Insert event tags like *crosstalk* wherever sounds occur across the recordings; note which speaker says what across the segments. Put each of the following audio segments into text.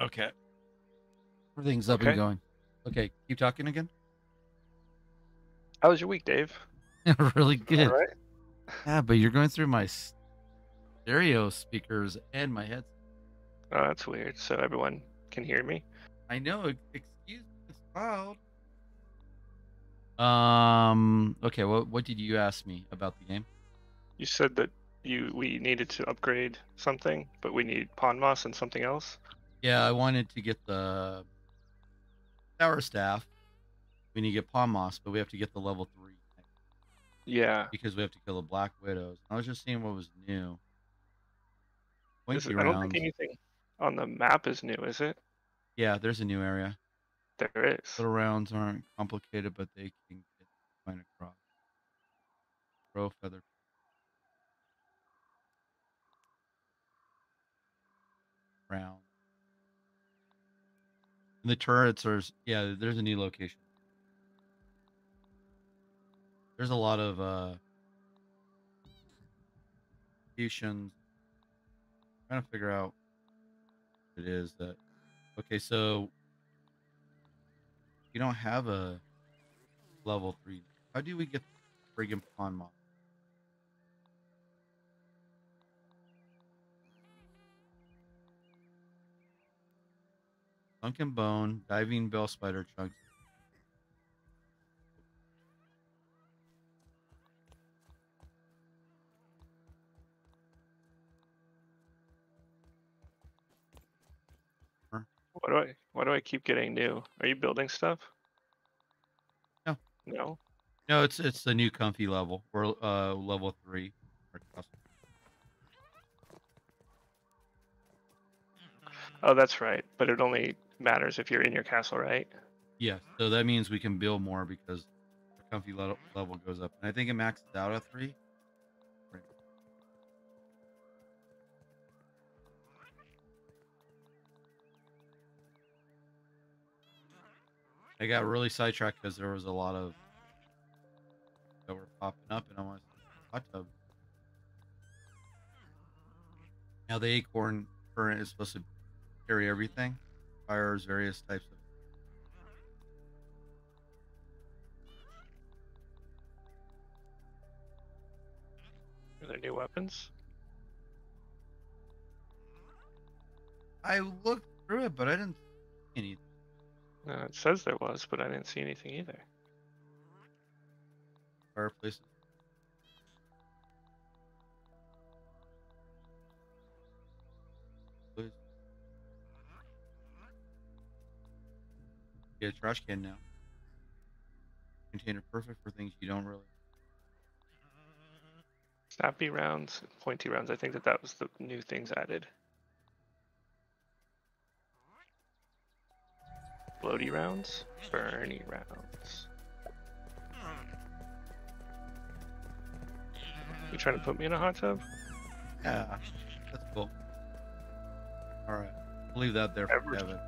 Speaker 1: Okay.
Speaker 2: Everything's up
Speaker 3: Okay.
Speaker 2: and going. Okay, keep talking again.
Speaker 3: How was your week, Dave? *laughs*
Speaker 2: really good.
Speaker 3: All right.
Speaker 2: Yeah, but you're going through my stereo speakers and my headset.
Speaker 3: Oh, that's weird. So everyone can hear me.
Speaker 2: I know. Excuse me, it's loud. Um. Okay. What What did you ask me about the game?
Speaker 3: You said that you we needed to upgrade something, but we need pawn moss and something else.
Speaker 2: Yeah, I wanted to get the tower staff. We need to get palm moss, but we have to get the level three
Speaker 3: Yeah.
Speaker 2: because we have to kill the black widows. I was just seeing what was new.
Speaker 3: Is I don't
Speaker 2: rounds.
Speaker 3: think anything on the map is new, is it?
Speaker 2: Yeah, there's a new area.
Speaker 3: There is.
Speaker 2: Little rounds aren't complicated, but they can get fine across. Throw feather. Round. And the turrets are yeah. There's a new location. There's a lot of uh fusions. Trying to figure out it is that. Okay, so you don't have a level three. How do we get friggin' pawn mob? Sunken bone, diving bell spider chunks.
Speaker 3: Why do I why do I keep getting new? Are you building stuff?
Speaker 2: No.
Speaker 3: No.
Speaker 2: No, it's it's the new comfy level. We're uh level three.
Speaker 3: Oh, that's right. But it only matters if you're in your castle, right?
Speaker 2: Yes, so that means we can build more because the comfy level goes up, and I think it maxes out at three. Right. I got really sidetracked because there was a lot of that were popping up, and I want hot tub. Now the acorn current is supposed to carry everything, fires, various types of
Speaker 3: Are there new weapons?
Speaker 2: I looked through it, but I didn't see anything.
Speaker 3: Uh, no, it says there was, but I didn't see anything either.
Speaker 2: Fireplaces. Get a trash can now. Container perfect for things you don't really.
Speaker 3: Snappy rounds, pointy rounds. I think that that was the new things added. Floaty rounds, burny rounds. You trying to put me in a hot tub?
Speaker 2: Yeah, that's cool. All right, I'll leave that there for
Speaker 3: Ever-
Speaker 2: Kevin.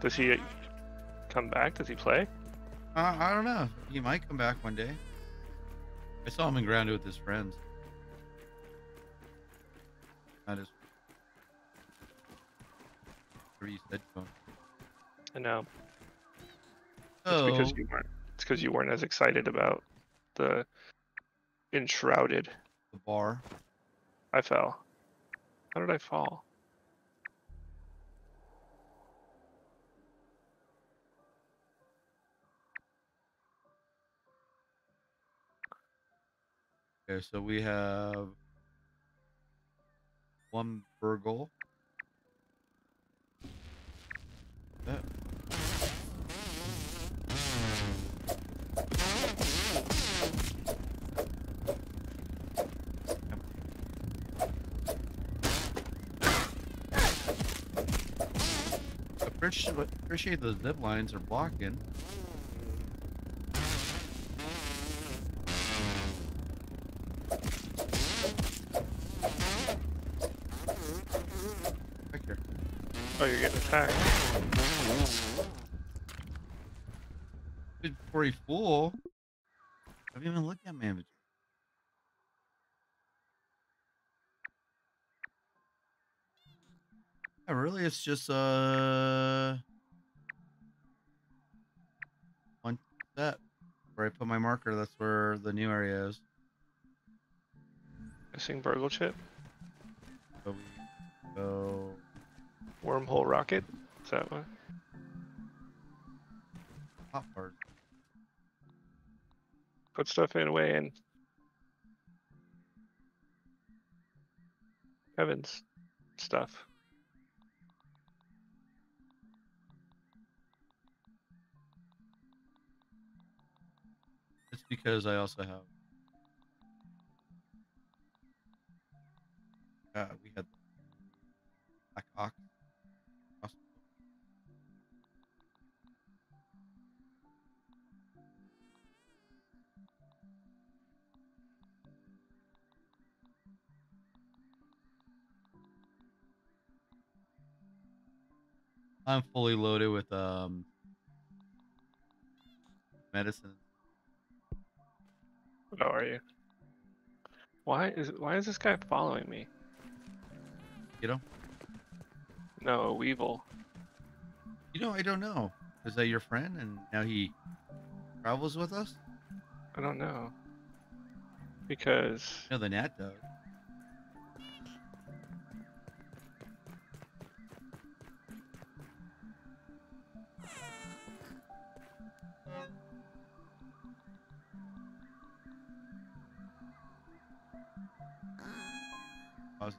Speaker 3: Does he come back? Does he play?
Speaker 2: Uh, I don't know. He might come back one day. I saw him in grounded with his friends. Not his. Whatever you said.
Speaker 3: I know. It's
Speaker 2: Oh,
Speaker 3: because you weren't. It's because you weren't as excited about the enshrouded.
Speaker 2: the bar.
Speaker 3: I fell. How did I fall?
Speaker 2: Okay, so we have one BURG.L. That. Appreciate, appreciate the zip lines are blocking.
Speaker 3: Oh, you're getting attacked.
Speaker 2: Good before he full. I haven't even looked at my inventory. Yeah, really, it's just uh one set where I put my marker. That's where the new area is.
Speaker 3: Missing BURG.L chip.
Speaker 2: So we go
Speaker 3: Wormhole rocket. Is that
Speaker 2: one? part.
Speaker 3: Put stuff in away in. Kevin's stuff.
Speaker 2: It's because I also have. Uh, we had I'm fully loaded with um medicine.
Speaker 3: How are you? Why is why is this guy following me?
Speaker 2: You know,
Speaker 3: No, Weevil.
Speaker 2: you know, I don't know. Is that your friend, and now he travels with us?
Speaker 3: I don't know. Because
Speaker 2: No, the Nat does. Pause.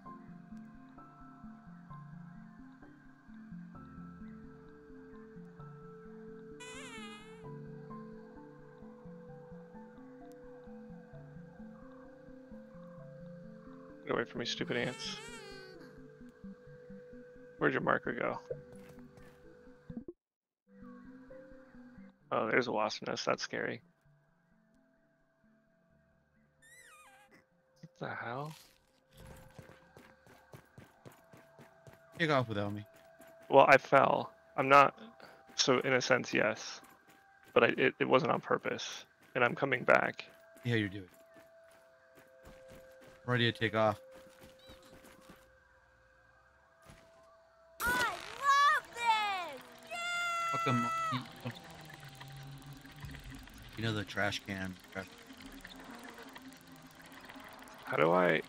Speaker 3: get away from me, stupid ants. Where'd your marker go? Oh, there's a wasp nest. That's scary. The hell?
Speaker 2: Take off without me.
Speaker 3: Well, I fell. I'm not. So in a sense, yes, but I, it it wasn't on purpose, and I'm coming back.
Speaker 2: See how you're doing. Ready to take off.
Speaker 1: I love this!
Speaker 2: Fuck 'em, you- You know the trash can. Trash
Speaker 3: How do I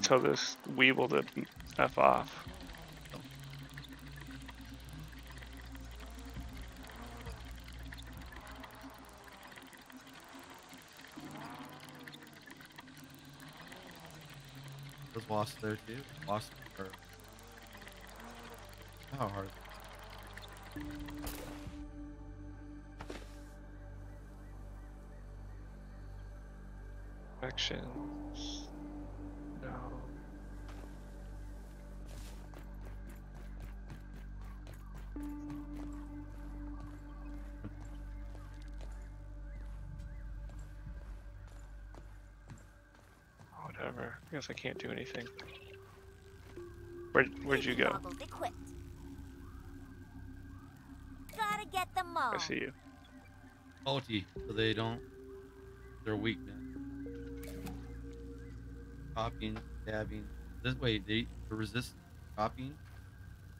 Speaker 3: tell this weevil to f off?
Speaker 2: There's wasps there too. Wasps are. How hard?
Speaker 3: Actions. No. Whatever. I guess I can't do anything. Where where'd you go?
Speaker 1: Gotta get them all.
Speaker 3: I see you.
Speaker 2: Salty, so they don't. Their weakness. Copying, stabbing. This way, they resist copying,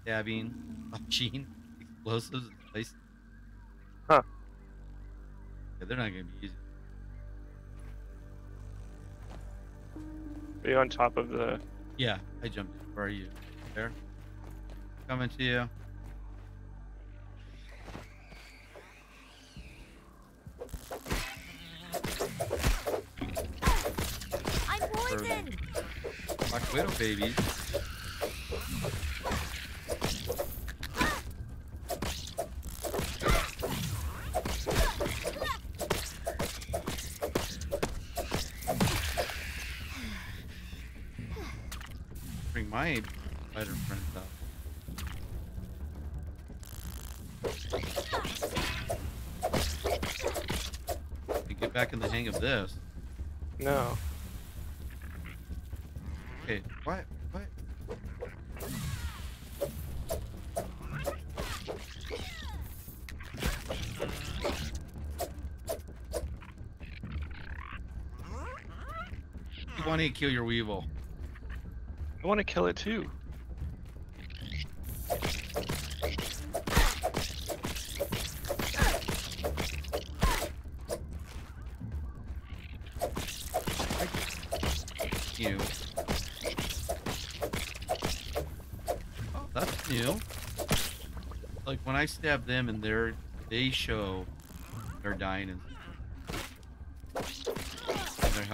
Speaker 2: stabbing, *laughs* punching, *laughs* explosives, placing.
Speaker 3: Huh.
Speaker 2: Yeah, they're not gonna be easy.
Speaker 3: Are you on top of the
Speaker 2: Yeah, I jumped. Where are you? There? Coming to you. Babies. Bring my spider friends up. Get back in the hang of this.
Speaker 3: No.
Speaker 2: want to kill your weevil.
Speaker 3: I want to kill it too.
Speaker 2: You. Oh, that's new. Like when I stab them and they're they show they're dying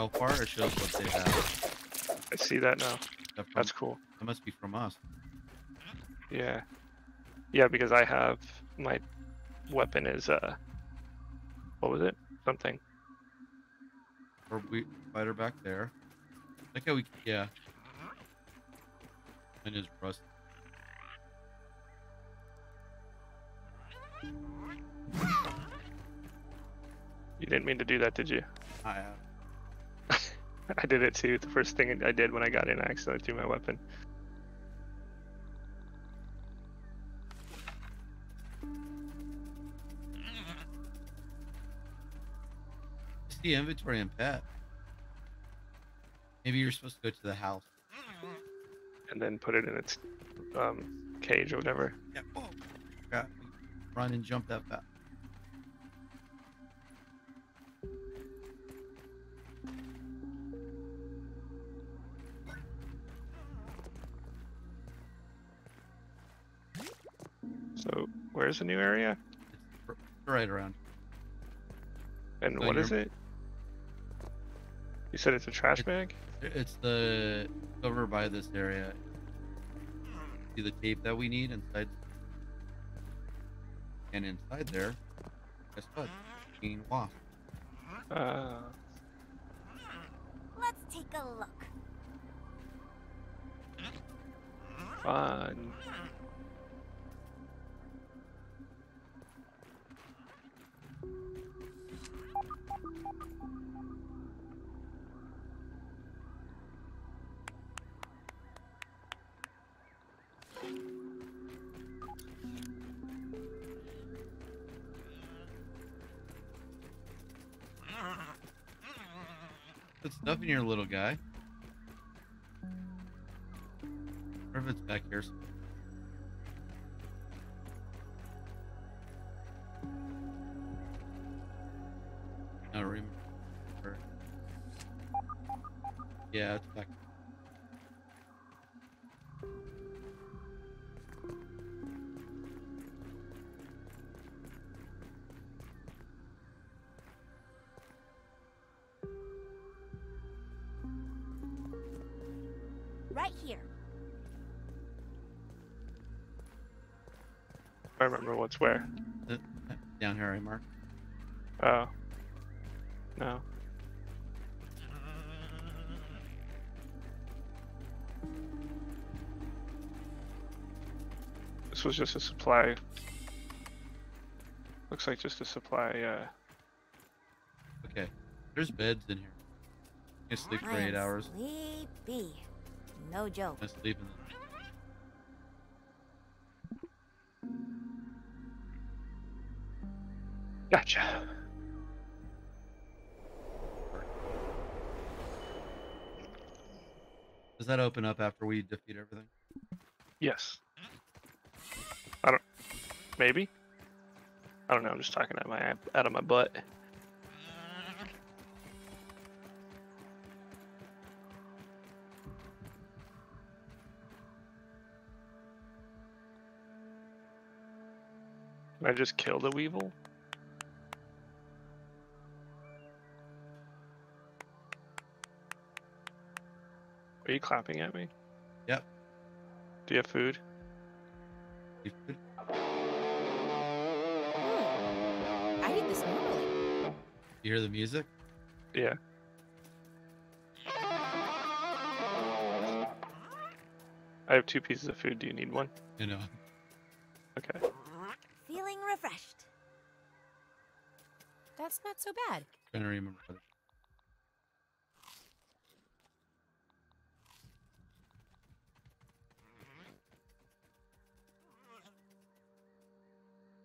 Speaker 2: health bar it shows what they have.
Speaker 3: I see that now.
Speaker 2: That,
Speaker 3: That's cool.
Speaker 2: that must be from us.
Speaker 3: Yeah. Yeah, because I have my weapon is uh what was it? Something.
Speaker 2: Or we fighter back there. Like how we yeah. And his rust.
Speaker 3: You didn't mean to do that, did you?
Speaker 2: I have. *laughs*
Speaker 3: I did it too. The first thing I did when I got in, I accidentally threw my weapon.
Speaker 2: It's the inventory and pet. Maybe you're supposed to go to the house.
Speaker 3: and then put it in its um, cage or whatever.
Speaker 2: Yeah. Oh. Got run and jump that fast.
Speaker 3: So where's the new area?
Speaker 2: Right around.
Speaker 3: And
Speaker 2: So
Speaker 3: what is
Speaker 2: you're-
Speaker 3: it? You said it's a trash bag?
Speaker 2: It's the over by this area. See the tape that we need inside. And inside there, guess what? Green wasp.
Speaker 3: Uh,
Speaker 1: Let's take a look.
Speaker 3: fun.
Speaker 2: Put stuff in your little guy. Or if it's back here. remember. Yeah, it's back.
Speaker 3: Where.
Speaker 2: Uh, Down here, I mark.
Speaker 3: Oh. No. This was just a supply. Looks like just a supply, uh,
Speaker 2: Okay. There's beds in here. You can sleep for eight
Speaker 1: am
Speaker 2: hours.
Speaker 1: Sleepy. No joke.
Speaker 2: I sleep in the that open up after we defeat everything?
Speaker 3: Yes. I don't. Maybe. I don't know. I'm just talking out my out of my butt. Can I just kill the weevil? Are you clapping at me?
Speaker 2: Yep.
Speaker 3: Do you have food?
Speaker 2: You could-
Speaker 1: Hmm. I eat this normally.
Speaker 2: You hear the music?
Speaker 3: Yeah. I have two pieces of food. Do you need one?
Speaker 2: You know.
Speaker 3: Okay.
Speaker 1: Feeling refreshed.
Speaker 4: That's not so bad.
Speaker 2: Trying to remember.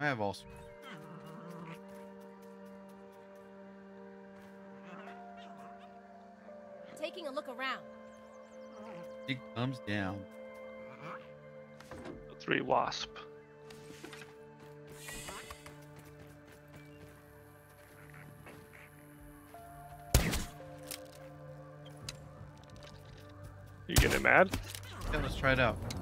Speaker 2: I have all sorts.
Speaker 4: Taking a look around.
Speaker 2: Big thumbs down.
Speaker 3: Three wasp. You getting mad?
Speaker 2: Yeah, let's try it out.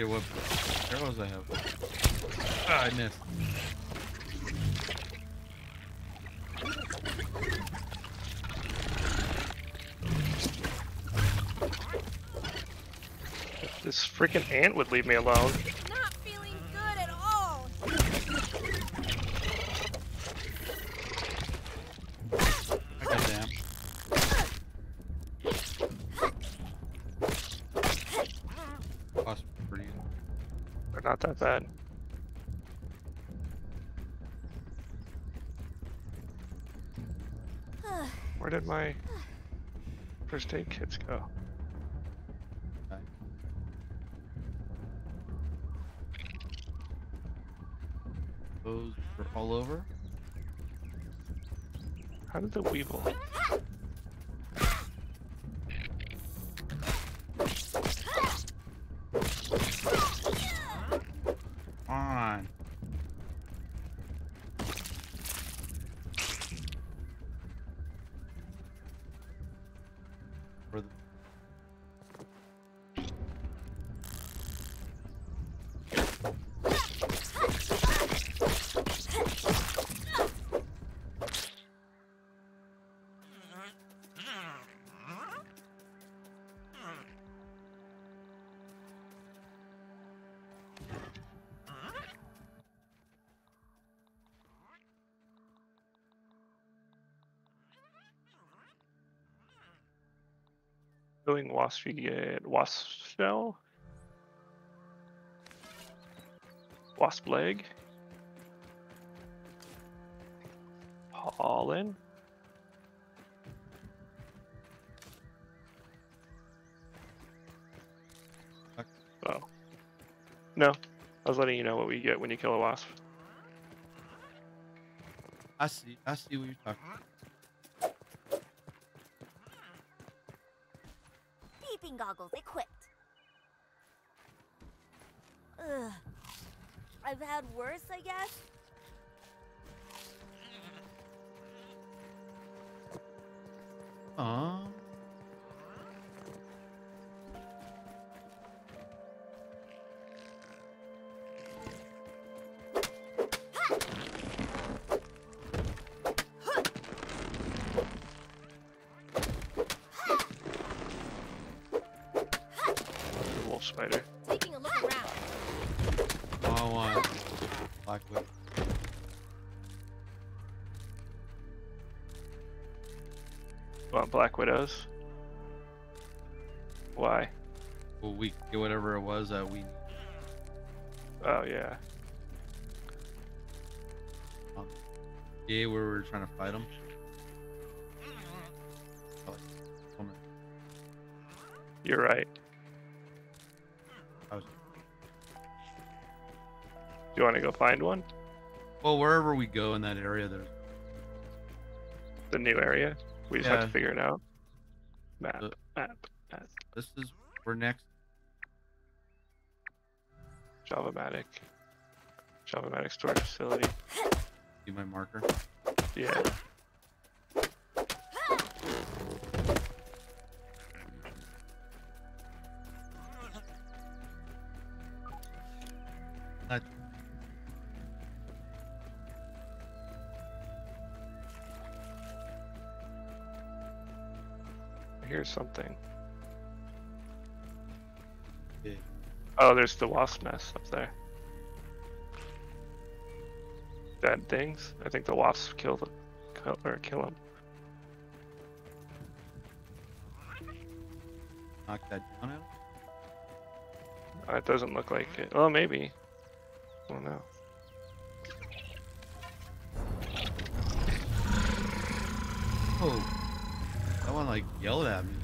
Speaker 2: Forget what arrows I have. Ah, I missed.
Speaker 3: This freaking ant would leave me alone. My first aid kits go?
Speaker 2: Those are all over.
Speaker 3: How did the weevil? Doing wasp you get wasp shell? Wasp leg? Pollen?
Speaker 2: Okay.
Speaker 3: Oh. No. I was letting you know what we get when you kill a wasp.
Speaker 2: I see. I see what you're talking. about.
Speaker 1: Goggles
Speaker 3: widows? Why?
Speaker 2: Well, we get whatever it was that we.
Speaker 3: Oh yeah.
Speaker 2: Um, yeah, where we were trying to fight them.
Speaker 3: Oh, You're right.
Speaker 2: Was,
Speaker 3: Do you want to go find one?
Speaker 2: well, wherever we go in that area, there's
Speaker 3: The new area? We just have to figure it out.
Speaker 2: This is we're next.
Speaker 3: Java-matic. Java-matic storage facility.
Speaker 2: See my marker.
Speaker 3: Yeah. Here's something. Oh, there's the wasp nest up there. Dead things. I think the wasps kill the kill, or kill them.
Speaker 2: knock that down at him?
Speaker 3: Uh, It doesn't look like it. Well, maybe. I don't know.
Speaker 2: Oh, that one like yelled at me.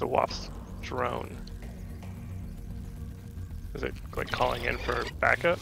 Speaker 3: It's a wasp's drone. Is it like calling in for backup?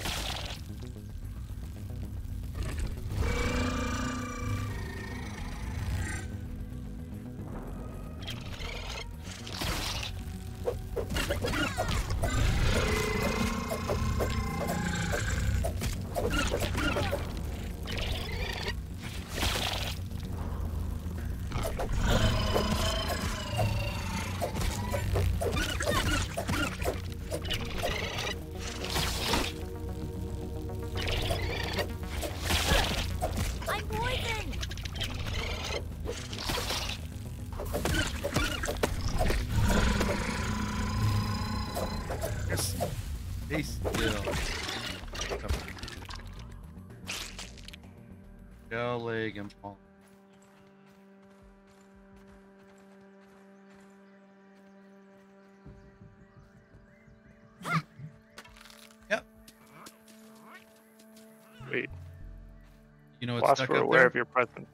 Speaker 2: What's
Speaker 3: wasps
Speaker 2: stuck
Speaker 3: are
Speaker 2: up
Speaker 3: aware
Speaker 2: there?
Speaker 3: of your presence.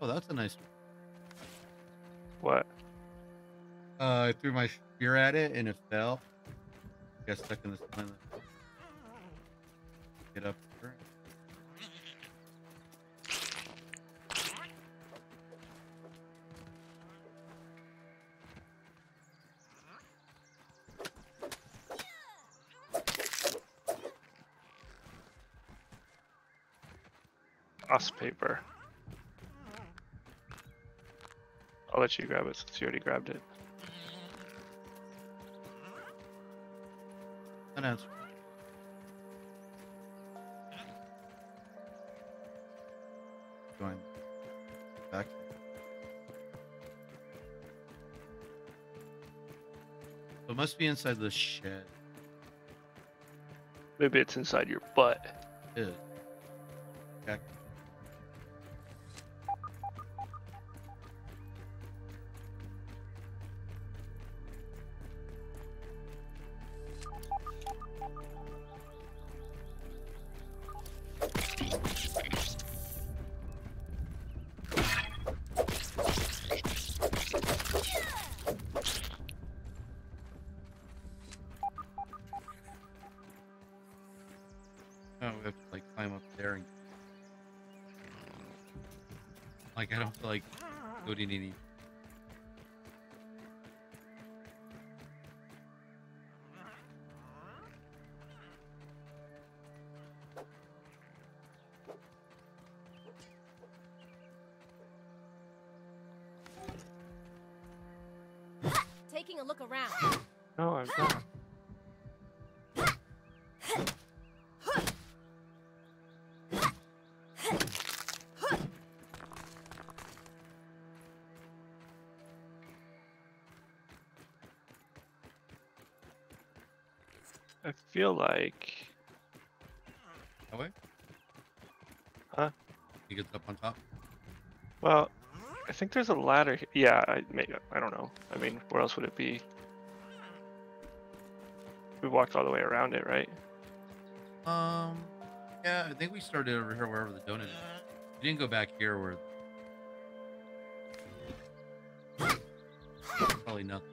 Speaker 2: Oh, that's a nice. One.
Speaker 3: What?
Speaker 2: Uh, I threw my spear at it and it fell. Got stuck in this line. Get up.
Speaker 3: Wasp paper. I'll let you grab it since you already grabbed it.
Speaker 2: An answer. Going back. So it must be inside the shed.
Speaker 3: Maybe it's inside your butt.
Speaker 2: Is. Okay. Feel like That way?
Speaker 3: Huh?
Speaker 2: He gets up on top.
Speaker 3: Well, I think there's a ladder. Here. Yeah, I may, I don't know. I mean, where else would it be? We walked all the way around it, right?
Speaker 2: Um, yeah, I think we started over here wherever the donut is. We didn't go back here where. Probably nothing.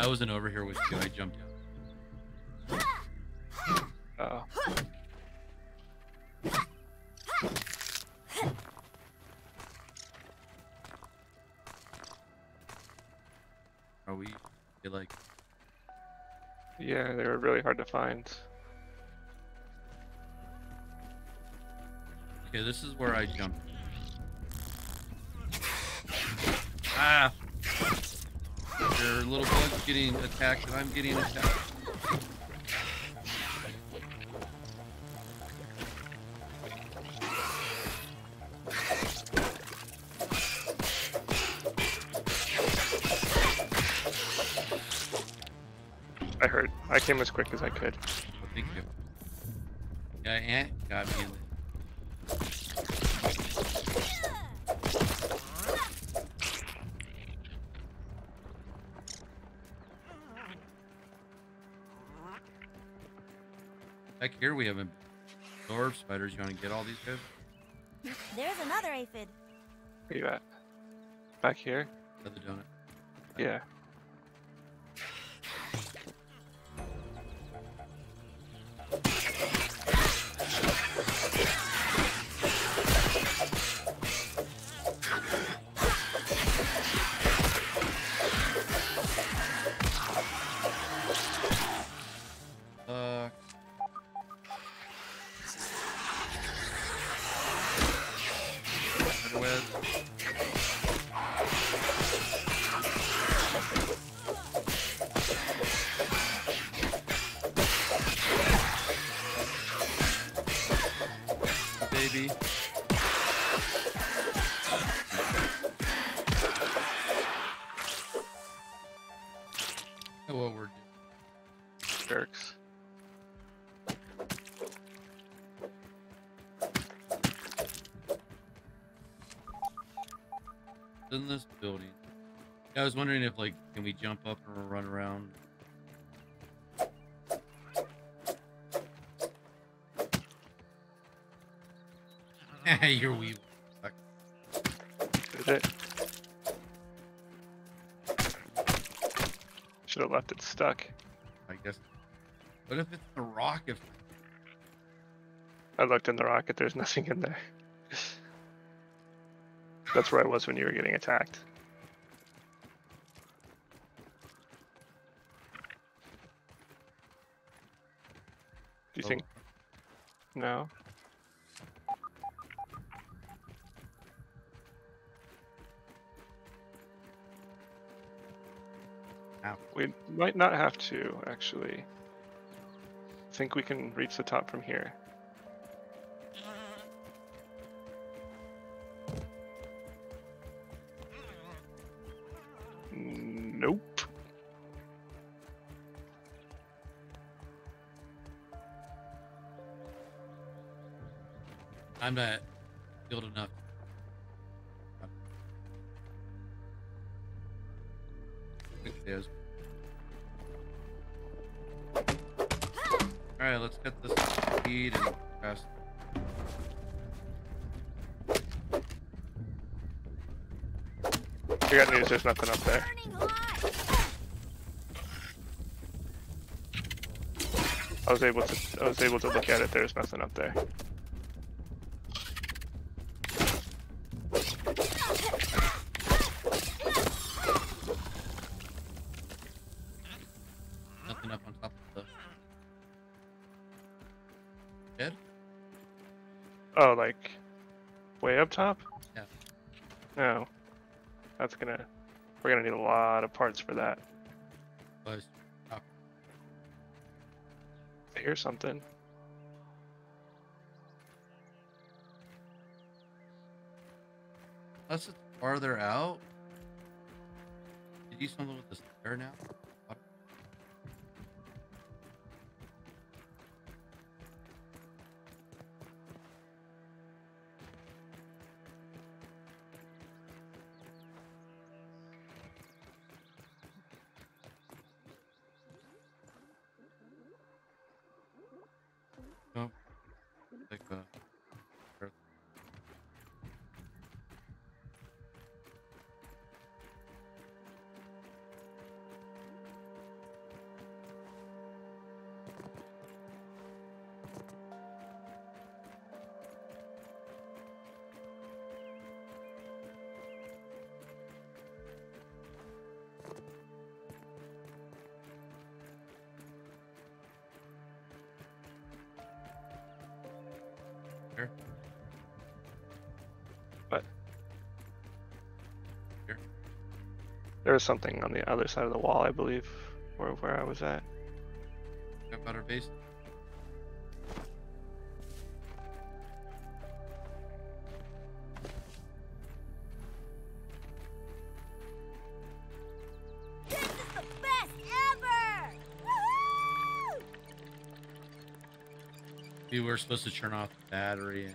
Speaker 2: Yeah, I wasn't over here with you. I jumped out.
Speaker 3: Oh.
Speaker 2: Are we feel like
Speaker 3: Yeah, they were really hard to find.
Speaker 2: okay? This is where I jump. Ah! Your little bug's getting attacked, and I'm getting attacked.
Speaker 3: I heard. I came as quick as I could.
Speaker 2: Thank you. Yeah, ant got me spiders. You want to get all these guys? *laughs*
Speaker 1: There's another aphid.
Speaker 3: Where you at? Back here?
Speaker 2: Another donut.
Speaker 3: Yeah.
Speaker 2: I was wondering if like can we jump up or run around? *laughs* Hey, You're wee.
Speaker 3: Is it? Should have left it stuck.
Speaker 2: I guess. What if it's the rocket?
Speaker 3: I looked in the rocket, there's nothing in there. That's where I was when you were getting attacked. To, actually. I think we can reach the top from here. There's nothing up there. I was able to I was able to look at it, there's nothing up there.
Speaker 2: Nothing up on top of the bed.
Speaker 3: Oh, like way up top?
Speaker 2: Yeah.
Speaker 3: No. That's gonna we're gonna need a lot of parts for that. I hear something.
Speaker 2: Unless it's farther out. Did you something with the stair now?
Speaker 3: There was something on the other side of the wall, I believe, or where I was at.
Speaker 2: Got about base.
Speaker 1: This is the best ever!
Speaker 2: We were supposed to turn off the battery.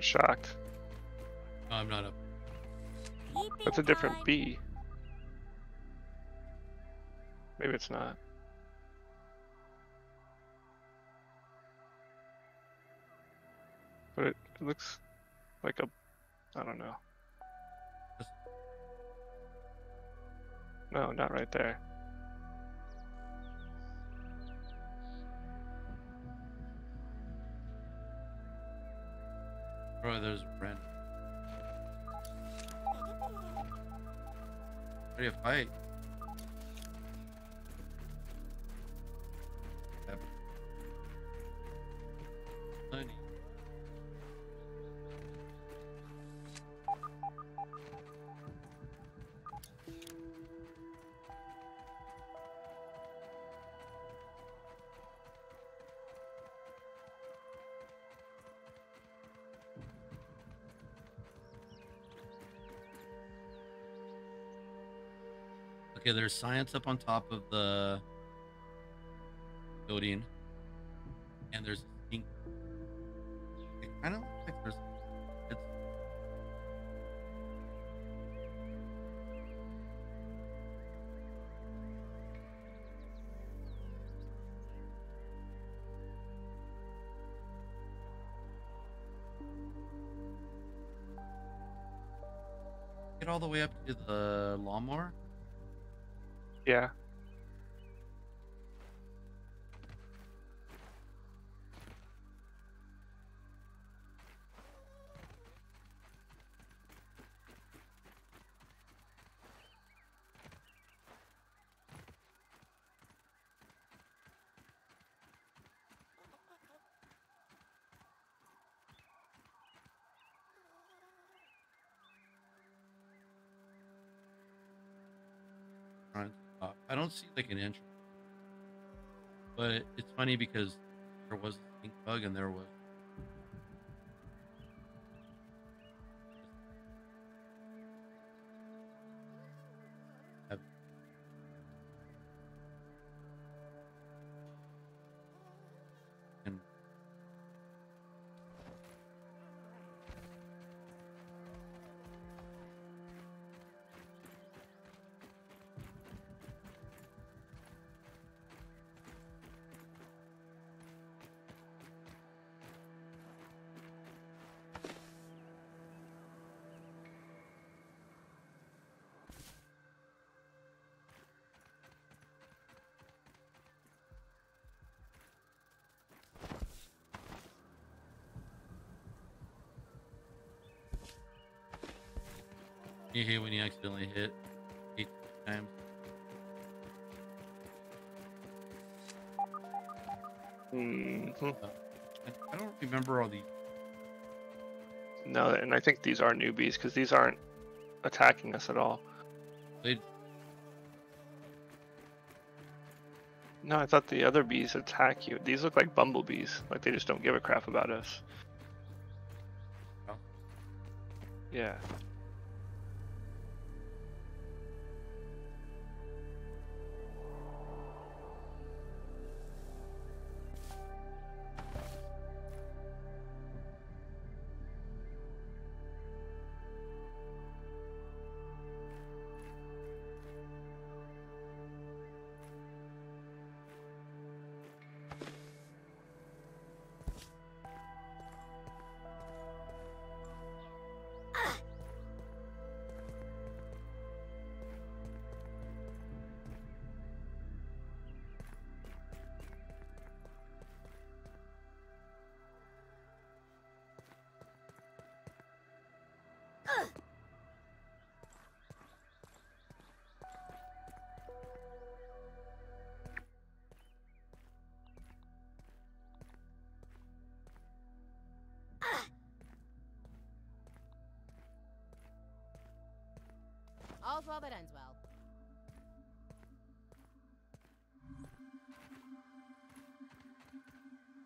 Speaker 3: Get shocked.
Speaker 2: I'm not up.
Speaker 3: That's a different. B. Maybe it's not. But it, it looks like a. I don't know. No, not right there.
Speaker 2: Bro, there's Ren. Ready to fight? Okay, there's science up on top of the building, and there's ink. It kind of looks like there's. It's, get all the way up to the lawnmower.
Speaker 3: Yeah.
Speaker 2: Don't see like an entrance, but it's funny because there was a bug and there was. Hate when you accidentally hit eight times.
Speaker 3: hmm
Speaker 2: I, I don't remember all the.
Speaker 3: No, and I think these are newbies because these aren't attacking us at all.
Speaker 2: They,
Speaker 3: No, I thought the other bees attack you. These look like bumblebees. Like they just don't give a crap about us.
Speaker 2: Oh.
Speaker 3: Yeah.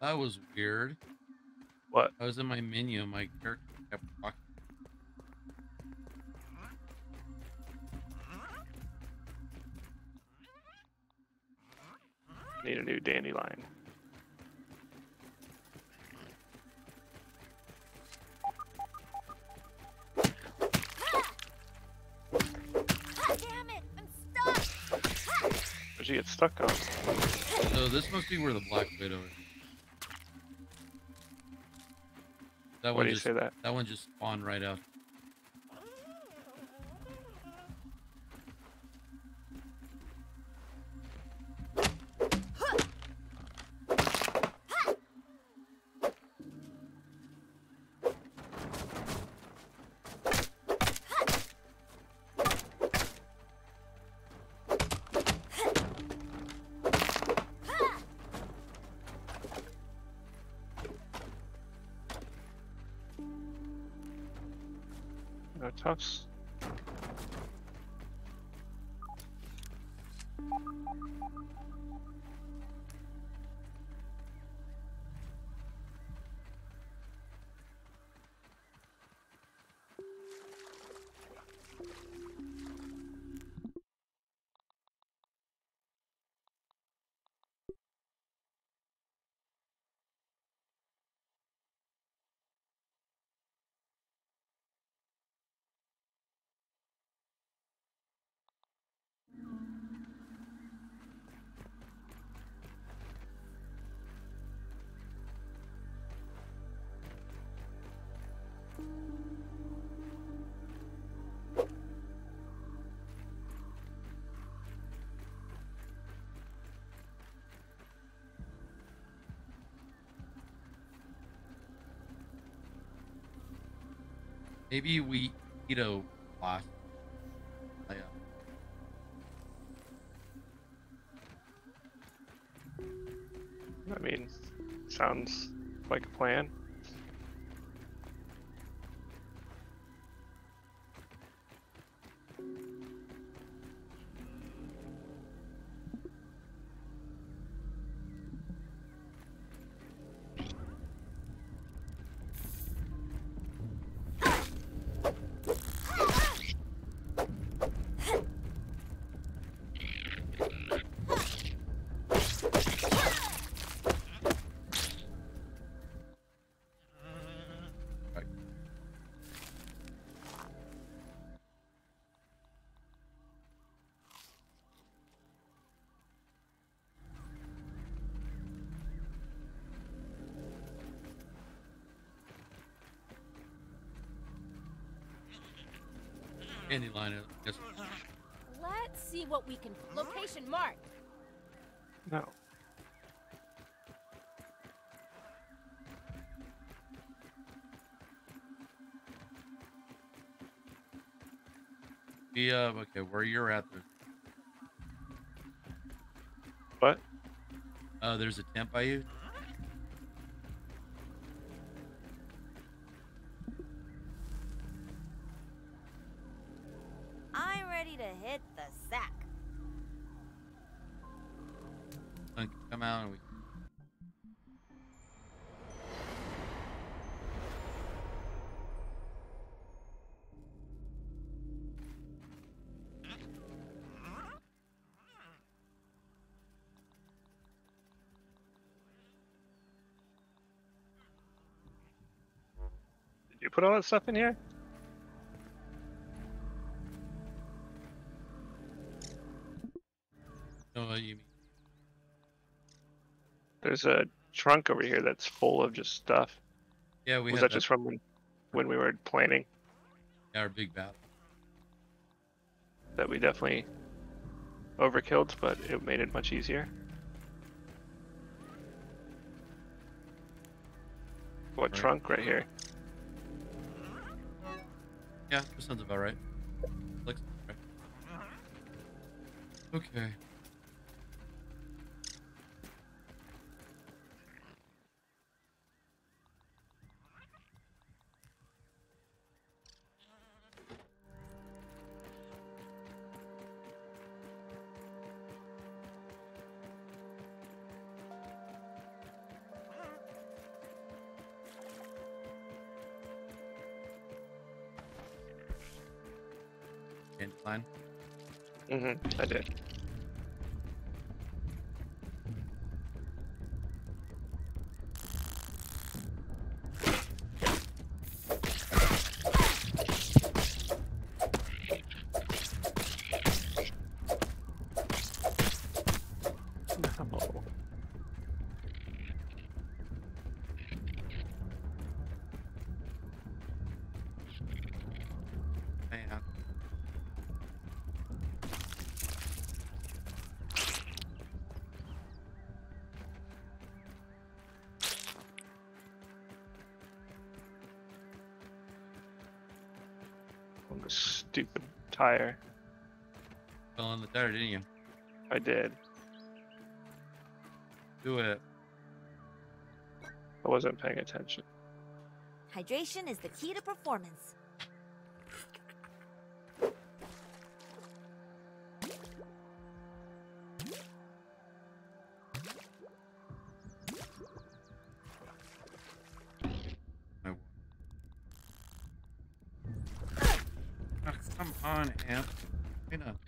Speaker 4: That
Speaker 2: was weird.
Speaker 3: What?
Speaker 2: I was in my menu my character kept walking.
Speaker 3: Need a new dandelion.
Speaker 1: Ah, damn it! I'm stuck!
Speaker 3: Where'd you get stuck on?
Speaker 2: So this must be where the Black Widow is. That
Speaker 3: Why
Speaker 2: one
Speaker 3: do you
Speaker 2: just
Speaker 3: say that?
Speaker 2: that one just spawned right out. Maybe we lost. I, uh,
Speaker 3: I mean, sounds like a plan.
Speaker 2: Candy line, I guess.
Speaker 4: Let's see what we can. Location mark.
Speaker 3: No.
Speaker 2: Yeah, okay, where you're at, there's,
Speaker 3: What?
Speaker 2: uh, there's a tent by you.
Speaker 3: Put all that stuff in here?
Speaker 2: No, what you mean?
Speaker 3: There's a trunk over here that's full of just stuff.
Speaker 2: Yeah, we
Speaker 3: Was
Speaker 2: had
Speaker 3: that just from when, when we were planning?
Speaker 2: our big battle.
Speaker 3: That we definitely overkilled, but it made it much easier. What
Speaker 2: Right.
Speaker 3: trunk right here?
Speaker 2: Yeah, that sounds about right. Looks right. Okay.
Speaker 3: Mm-hmm. Tire.
Speaker 2: Fell on the tire, didn't you?
Speaker 3: I did.
Speaker 2: Do it.
Speaker 3: I wasn't paying attention.
Speaker 1: Hydration is the key to performance.
Speaker 2: On, Amp. Wait up.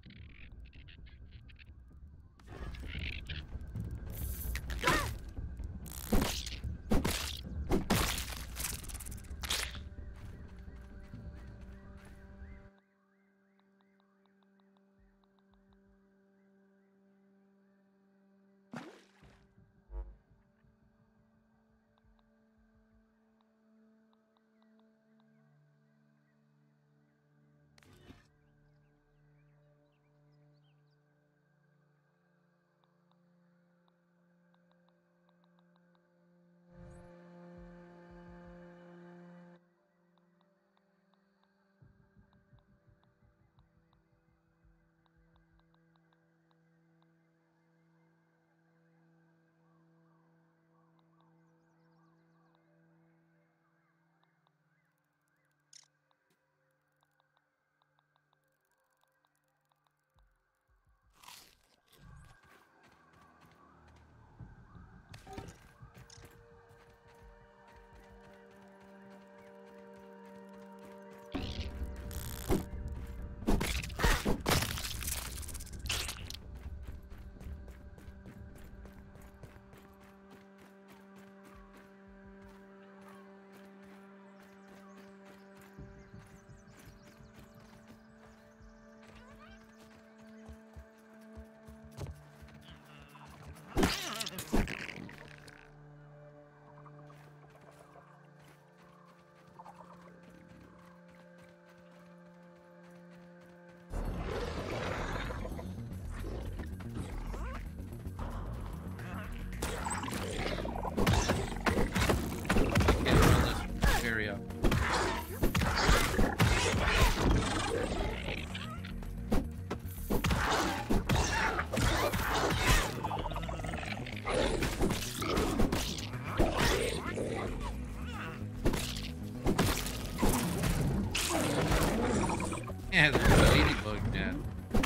Speaker 2: Yeah, there's a ladybug net. Uh,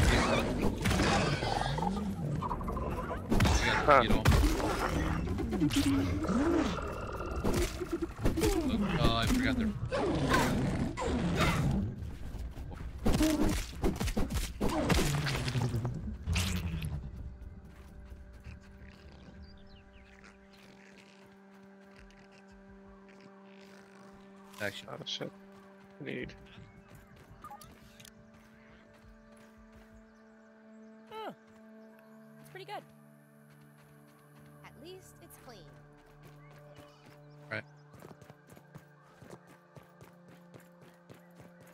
Speaker 2: get- We got
Speaker 3: Huh.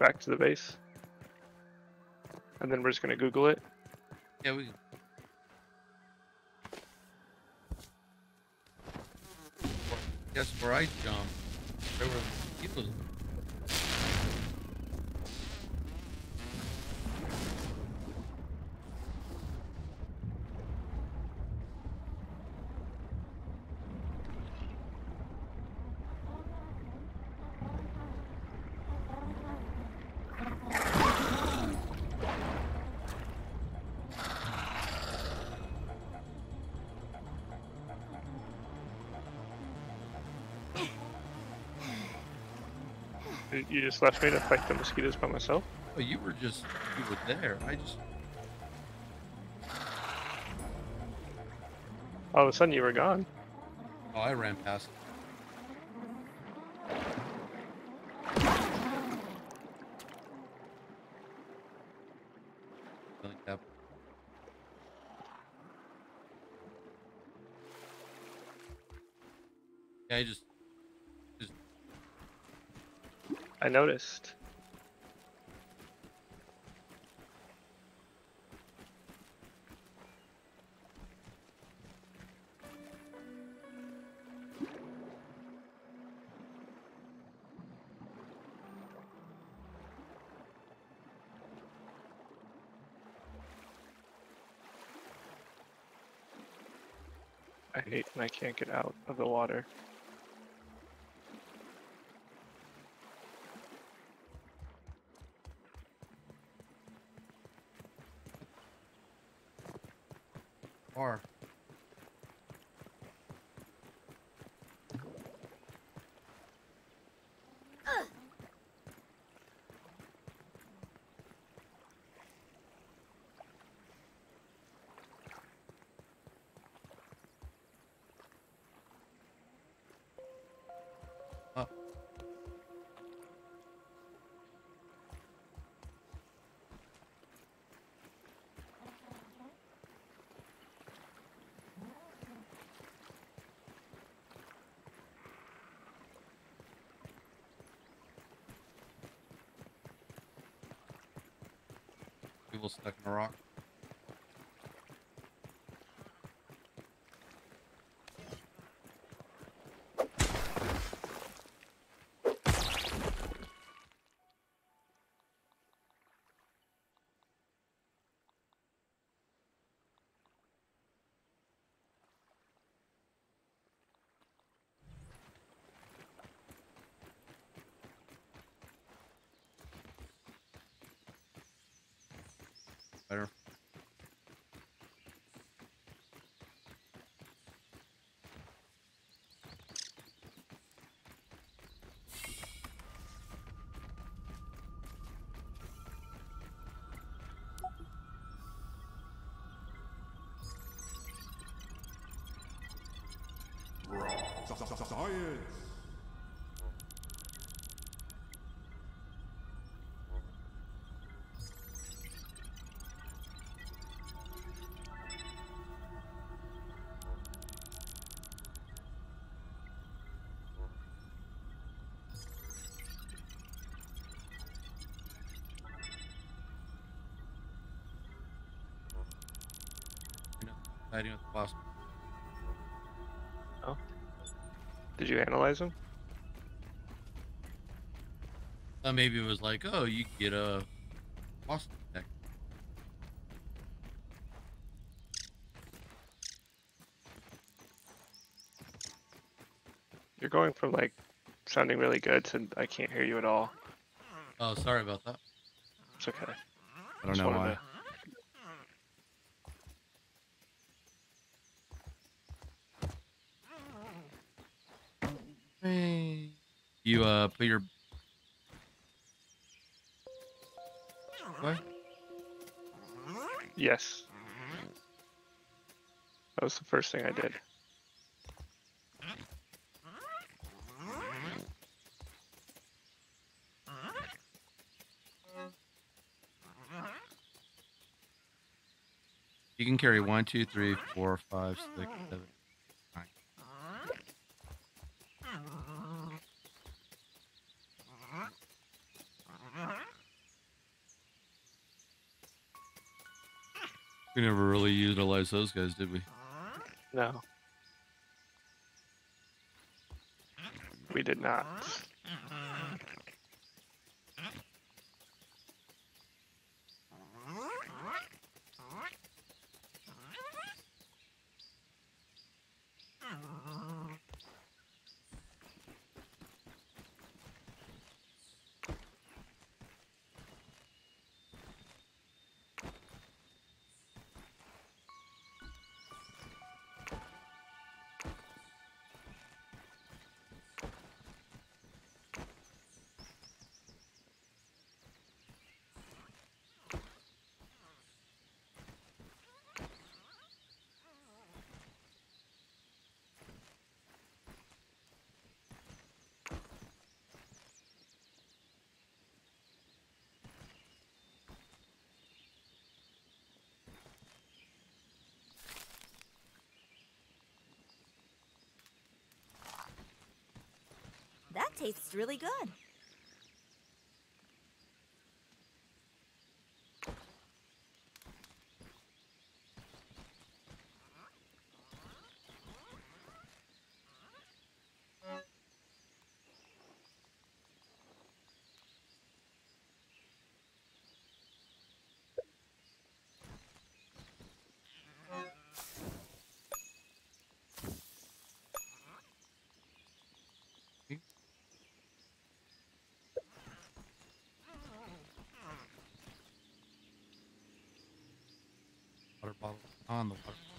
Speaker 3: Back to the base. And then we're just gonna Google it.
Speaker 2: Yeah, we. Guess where I jumped? There were people.
Speaker 3: You- just left me to fight the mosquitoes by myself.
Speaker 2: Oh, you were just you were there. I just
Speaker 3: All of a sudden, you were gone.
Speaker 2: oh I ran past. Yeah, I just
Speaker 3: I noticed. I hate when I can't get out of the water.
Speaker 2: are. Up. People stuck in a rock. Better.
Speaker 5: Science!
Speaker 2: Hiding with the boss.
Speaker 3: Did you analyze them?
Speaker 2: Uh, maybe it was like, oh, you get a boss deck.
Speaker 3: You're going from like sounding really good to I can't hear you at all.
Speaker 2: Oh, sorry about that.
Speaker 3: It's okay.
Speaker 2: I don't
Speaker 3: Just
Speaker 2: know why.
Speaker 3: to- first thing I did.
Speaker 2: You can carry one, two, three, four, five, six, seven. We never really utilized those guys, did we?
Speaker 3: No. We did not.
Speaker 1: Tastes really good.
Speaker 2: Water bottle on the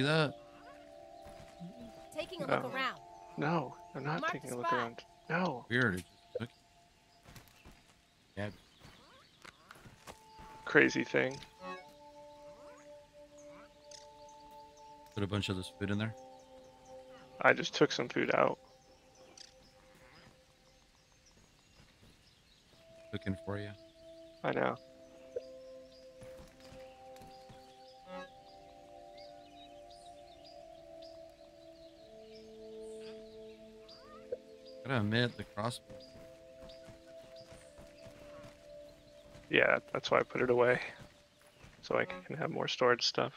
Speaker 2: See that?
Speaker 4: Taking a
Speaker 3: No.
Speaker 4: look around.
Speaker 3: No, I'm not
Speaker 4: Mark
Speaker 3: taking a look around. No.
Speaker 2: Weird. It. Yeah.
Speaker 3: Crazy thing.
Speaker 2: Put a bunch of this food in there.
Speaker 3: I just took some food out. That's why I put it away. So I can have more storage stuff.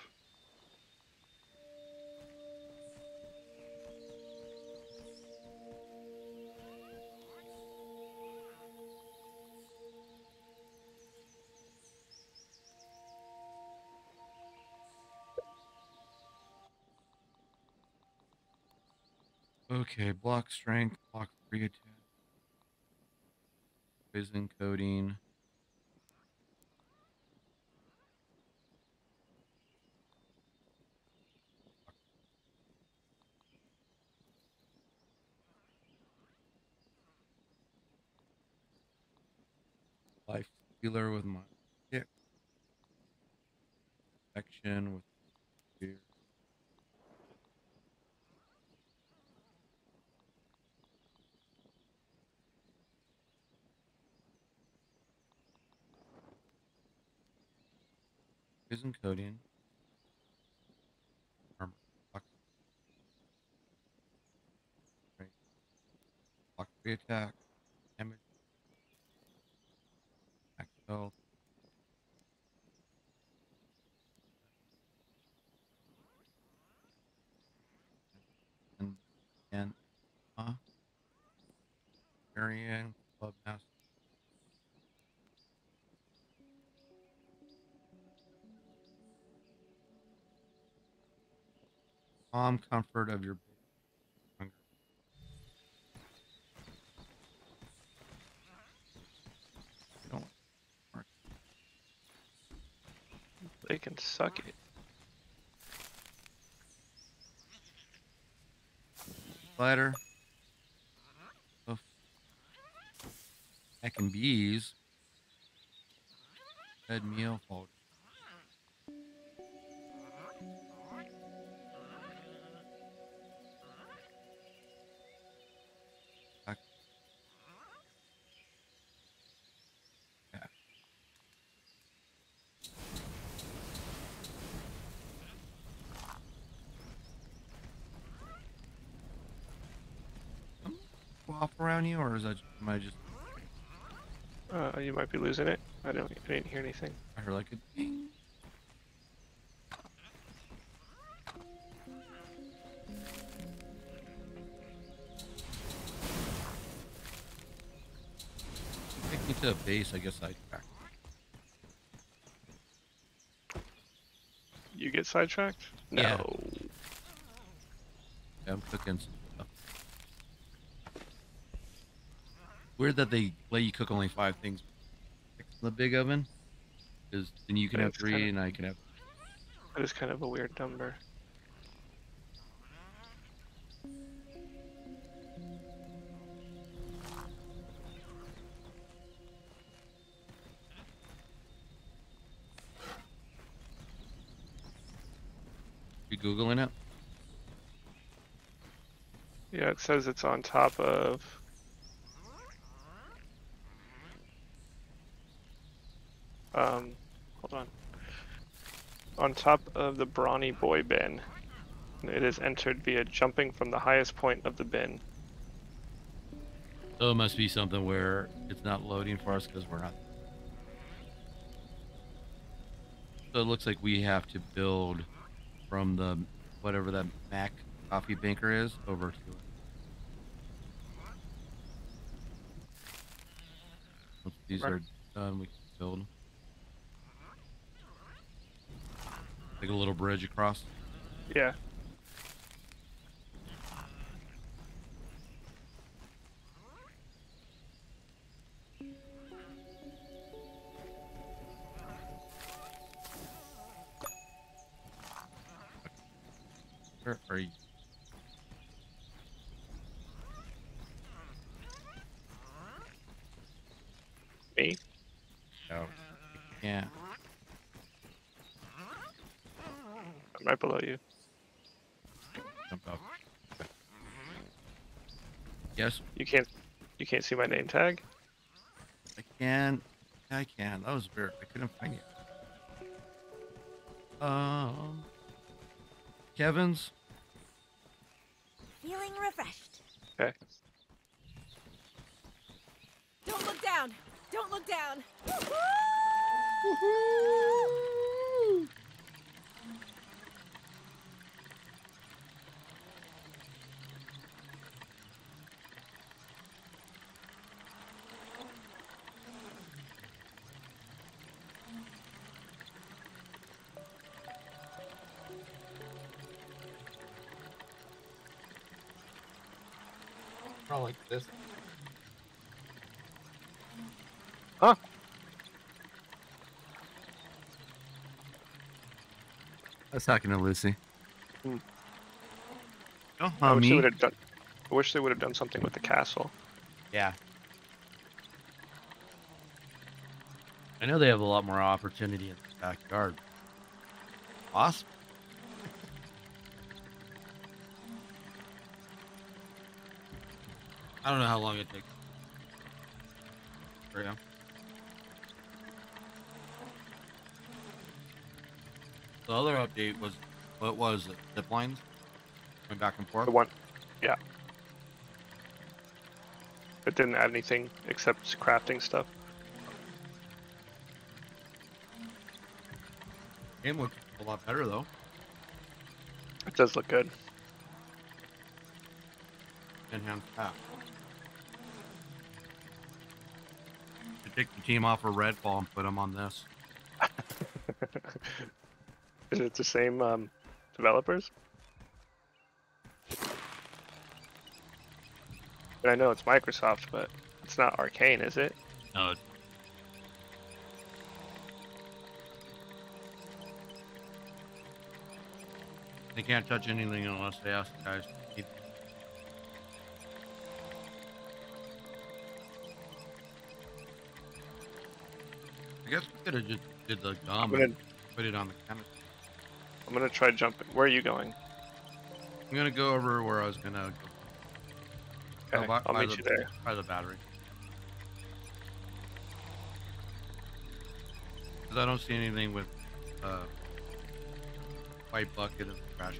Speaker 2: Okay, block strength, block free attack. Poison coating. Healer with my kick. Action with fear. Prison. Armor. Block. Free attack. Max. And and uh Marianne Clubhouse. Calm comfort of your
Speaker 3: They can suck it.
Speaker 2: Glider. Oh. Heck and bees. Red meal folder. around you, or is that am I just?
Speaker 3: Uh, you might be losing it. I don't. I didn't hear anything.
Speaker 2: I heard like a ding. Take me to the base. I guess I back.
Speaker 3: You get sidetracked? No.
Speaker 2: Yeah, I'm cooking some Weird that they let you cook only five things in the big oven. Because then you can have three
Speaker 3: kinda-
Speaker 2: and I can have.
Speaker 3: That is kind of a weird number.
Speaker 2: You googling it?
Speaker 3: Yeah, it says it's on top of. Um, hold on. On top of the brawny boy bin. It is entered via jumping from the highest point of the bin.
Speaker 2: So it must be something where it's not loading for us because we're not. So it looks like we have to build from the whatever that Mac coffee banker is over to it. Once these
Speaker 3: Right.
Speaker 2: are done, we can build like a little bridge across.
Speaker 3: Yeah. Can't see my name tag.
Speaker 2: I can. I can. That was weird. I couldn't find it. Um, Kevin's. Probably like this.
Speaker 3: Huh?
Speaker 2: I was talking to Lucy.
Speaker 3: Hmm.
Speaker 2: Oh,
Speaker 3: I wish they
Speaker 2: me?
Speaker 3: would have done. I wish they would have done something with the castle.
Speaker 2: Yeah. I know they have a lot more opportunity in the backyard. Awesome. I don't know how long it takes. For you. The other update was what was it? Zip lines? Going back and forth?
Speaker 3: The one. Yeah. It didn't add anything except crafting stuff.
Speaker 2: Game looks a lot better though.
Speaker 3: It does look good.
Speaker 2: Enhanced path. Take the team off a of Redfall and put them on this. *laughs*
Speaker 3: Is it the same um, developers? And I know it's Microsoft, but it's not Arkane, is it?
Speaker 2: No. They can't touch anything unless they ask the guys could have just did the
Speaker 3: I'm
Speaker 2: gum
Speaker 3: gonna,
Speaker 2: and put it on the counter.
Speaker 3: I'm gonna try jumping. Where are you going?
Speaker 2: I'm gonna go over where I was gonna go.
Speaker 3: Okay,
Speaker 2: by,
Speaker 3: I'll
Speaker 2: by
Speaker 3: meet
Speaker 2: the,
Speaker 3: you there.
Speaker 2: By the battery. Because I don't see anything with uh, white bucket of trash.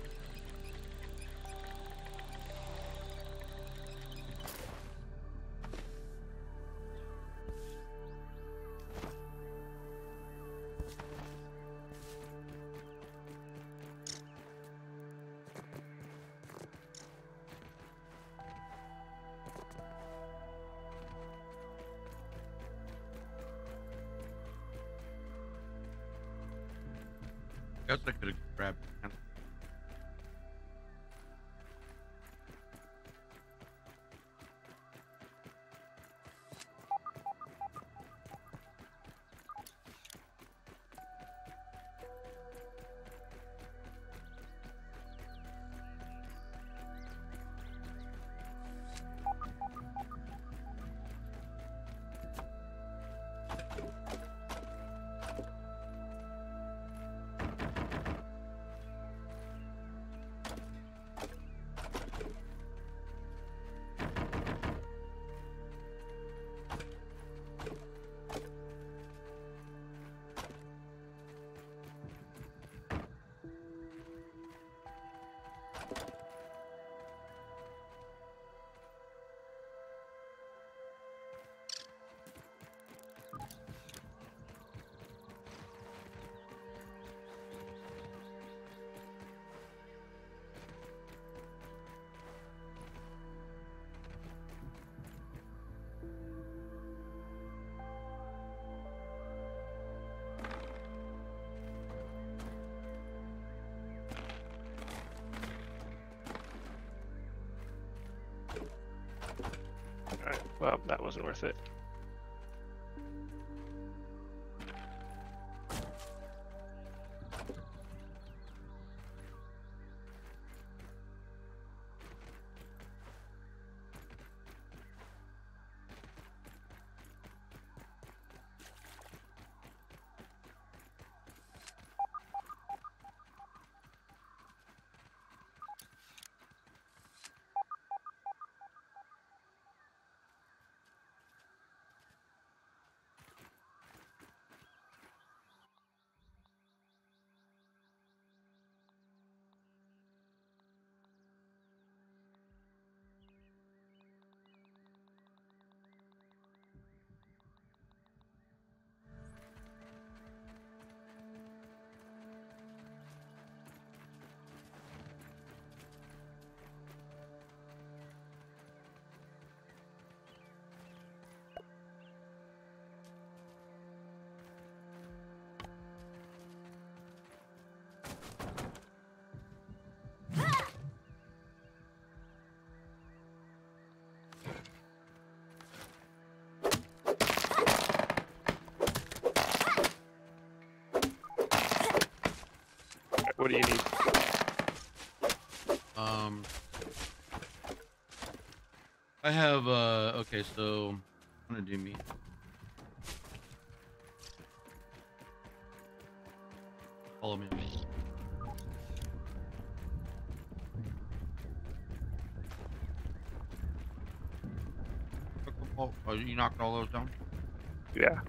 Speaker 3: What do you need?
Speaker 2: Um, I have. Uh, okay, so I'm gonna do me. Follow me. Oh, oh, you knocked all those down.
Speaker 3: Yeah.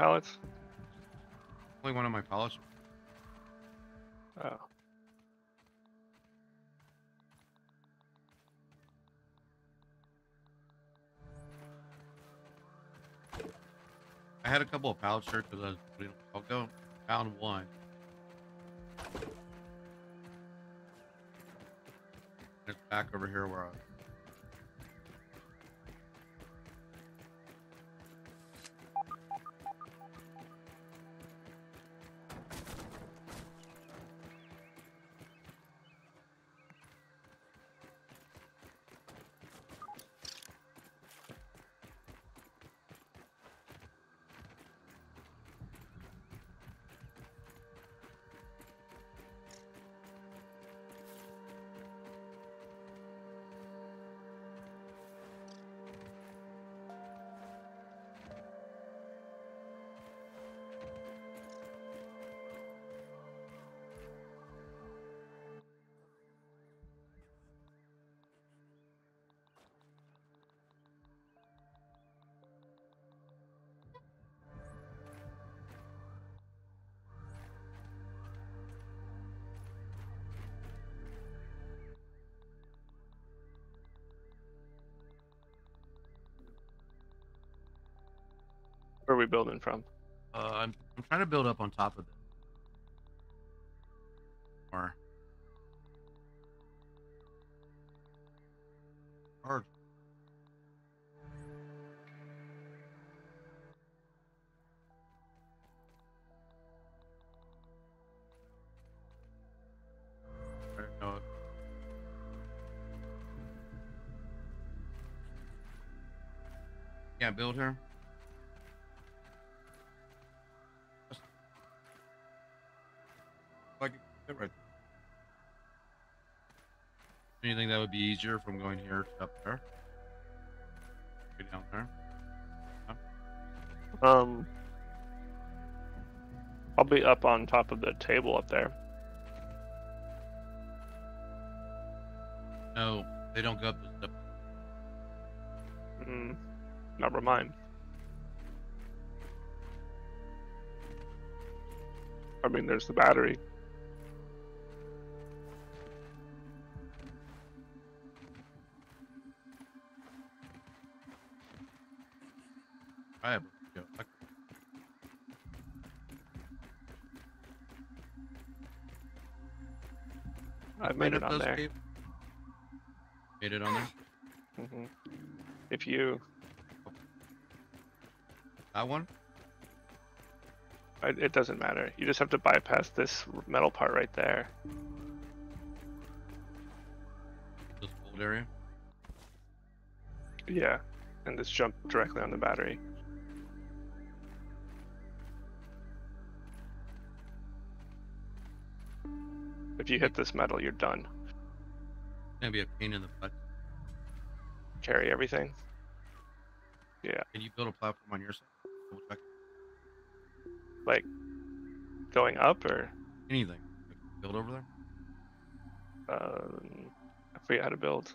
Speaker 2: Pallets? Only one of my pallets.
Speaker 3: Oh.
Speaker 2: I had a couple of pallets here because I was putting. I'll go. Found one. It's back over here where I.
Speaker 3: Where we building from?
Speaker 2: Uh, I'm I'm trying to build up on top of it. Or. I. Can't build her. Would be easier from going here to up there? Go down there.
Speaker 3: Um, I'll be up on top of the table up there.
Speaker 2: No, they don't go up the.
Speaker 3: Mm, never mind. I mean, there's the battery.
Speaker 2: I have go. I-
Speaker 3: I made it on there.
Speaker 2: Made it on there.
Speaker 3: hmm If you,
Speaker 2: That one.
Speaker 3: I, it doesn't matter. You just have to bypass this metal part right there.
Speaker 2: This old area.
Speaker 3: Yeah, and just jump directly on the battery. If you hit this metal, you're done.
Speaker 2: Gonna be a pain in the butt.
Speaker 3: Carry everything. Yeah,
Speaker 2: Can you build a platform on your side?
Speaker 3: Like going up or
Speaker 2: anything. Build over there.
Speaker 3: um, I forget how to build.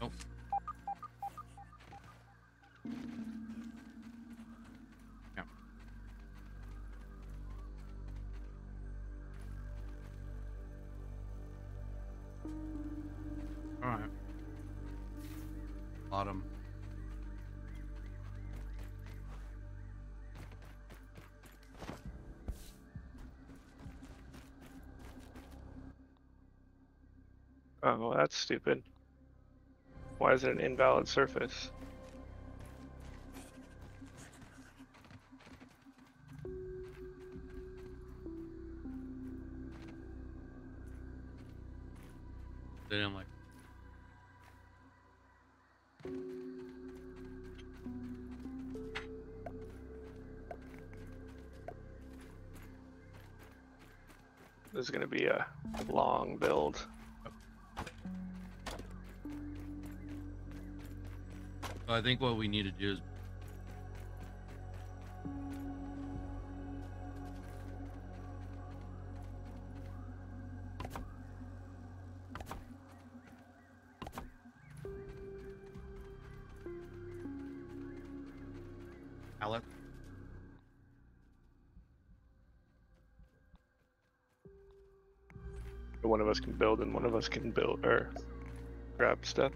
Speaker 2: Nope.
Speaker 3: That's stupid. Why is it an invalid surface?
Speaker 2: They didn't like.
Speaker 3: This is going to be a
Speaker 2: I think what we need to do is pallet.
Speaker 3: One of us can build and one of us can build or grab stuff.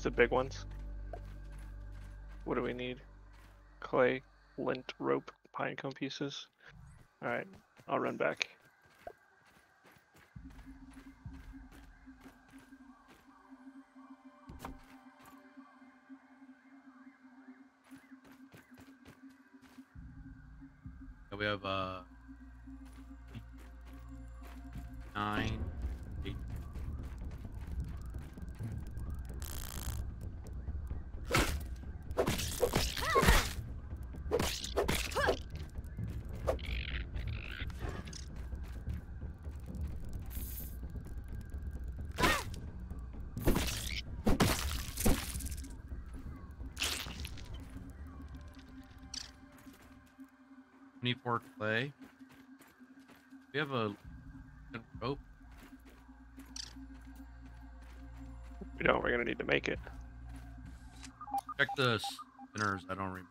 Speaker 3: These the big ones? What do we need? Clay, lint, rope, pine cone pieces. Alright, I'll run back.
Speaker 2: Twenty-four clay. We have a oh.
Speaker 3: rope. don't. we're gonna need to make it.
Speaker 2: Check the spinners. I don't remember.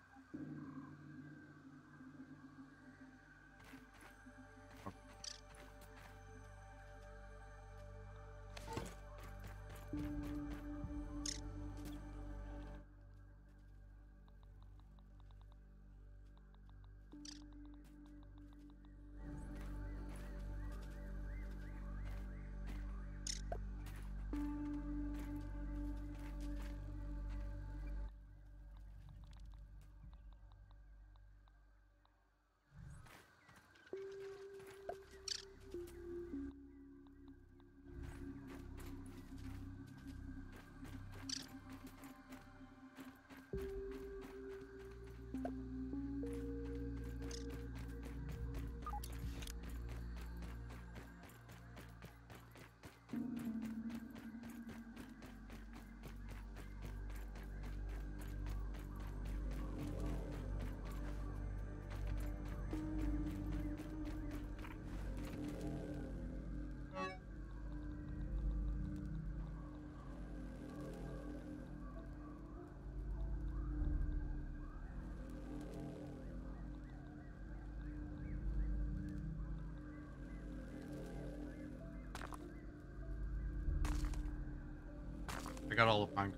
Speaker 2: Got all the pine.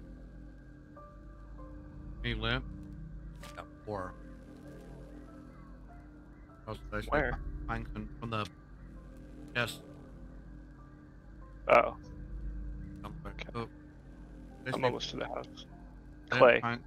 Speaker 2: Any limp? Got four. Oh, so I
Speaker 3: Where?
Speaker 2: Pine cone from the yes.
Speaker 3: Oh,
Speaker 2: I'm back.
Speaker 3: Okay.
Speaker 2: Oh. I
Speaker 3: I'm almost to the house.
Speaker 2: did I have
Speaker 3: Clay.
Speaker 2: pine-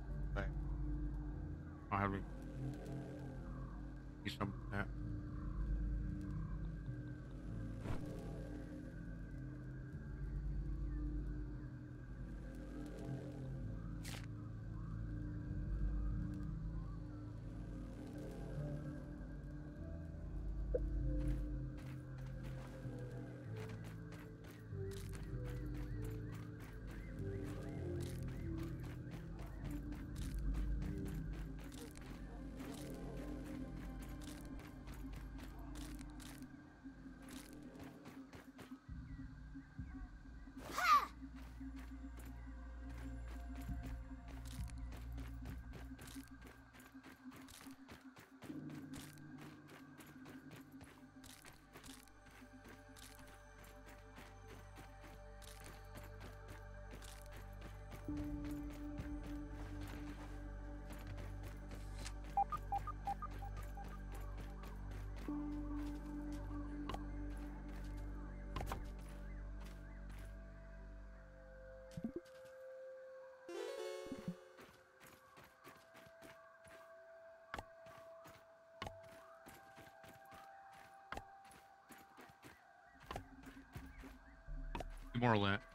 Speaker 2: more lint.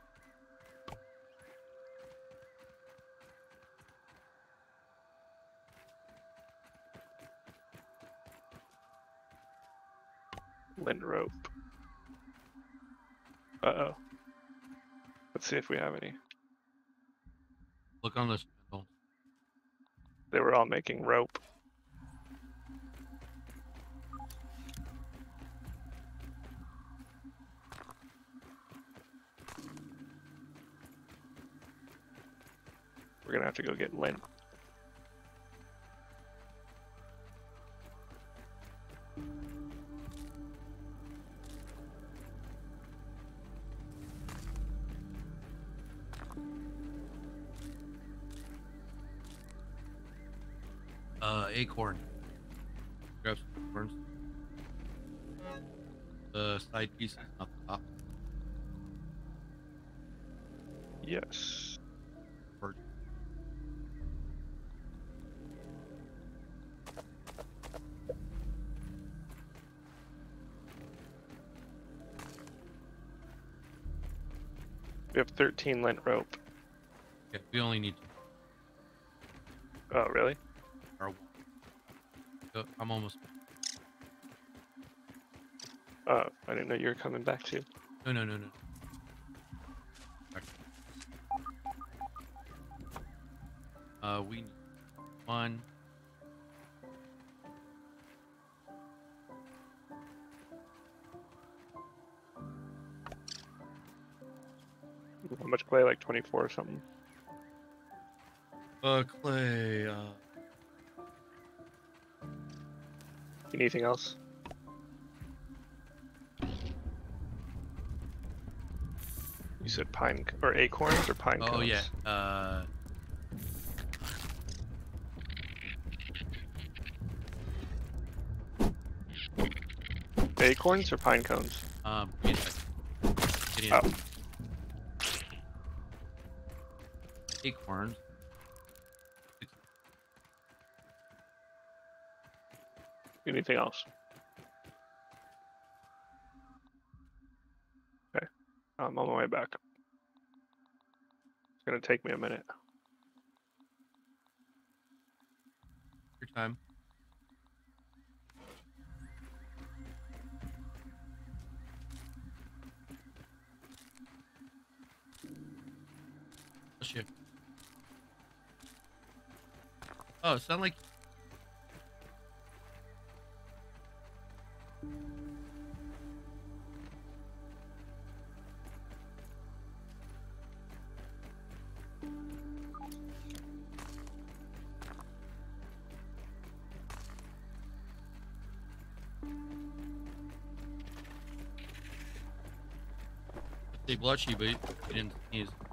Speaker 3: Rope. Uh oh. Let's see if we have any.
Speaker 2: Look on the spindle.
Speaker 3: They were all making rope. We're gonna have to go get lint.
Speaker 2: acorn. Grab some acorns. The side pieces, not the top.
Speaker 3: Yes. We have 13 lint rope.
Speaker 2: Yeah, we only need.
Speaker 3: Oh, really?
Speaker 2: Our. I'm almost.
Speaker 3: Oh, I didn't know you were coming back too.
Speaker 2: No, no, no, no. Uh, we need one.
Speaker 3: How much clay? Like 24 or something.
Speaker 2: Uh, clay. Uh,
Speaker 3: Anything else? You said pine or acorns or pine cones?
Speaker 2: oh yeah. Uh,
Speaker 3: Acorns or pine cones?
Speaker 2: um, wait a second. It is
Speaker 3: Oh.
Speaker 2: acorns.
Speaker 3: Anything else? Okay. I'm on my way back. It's gonna take me a minute.
Speaker 2: Your time. Oh, it sounded like. Bless you, but you didn't.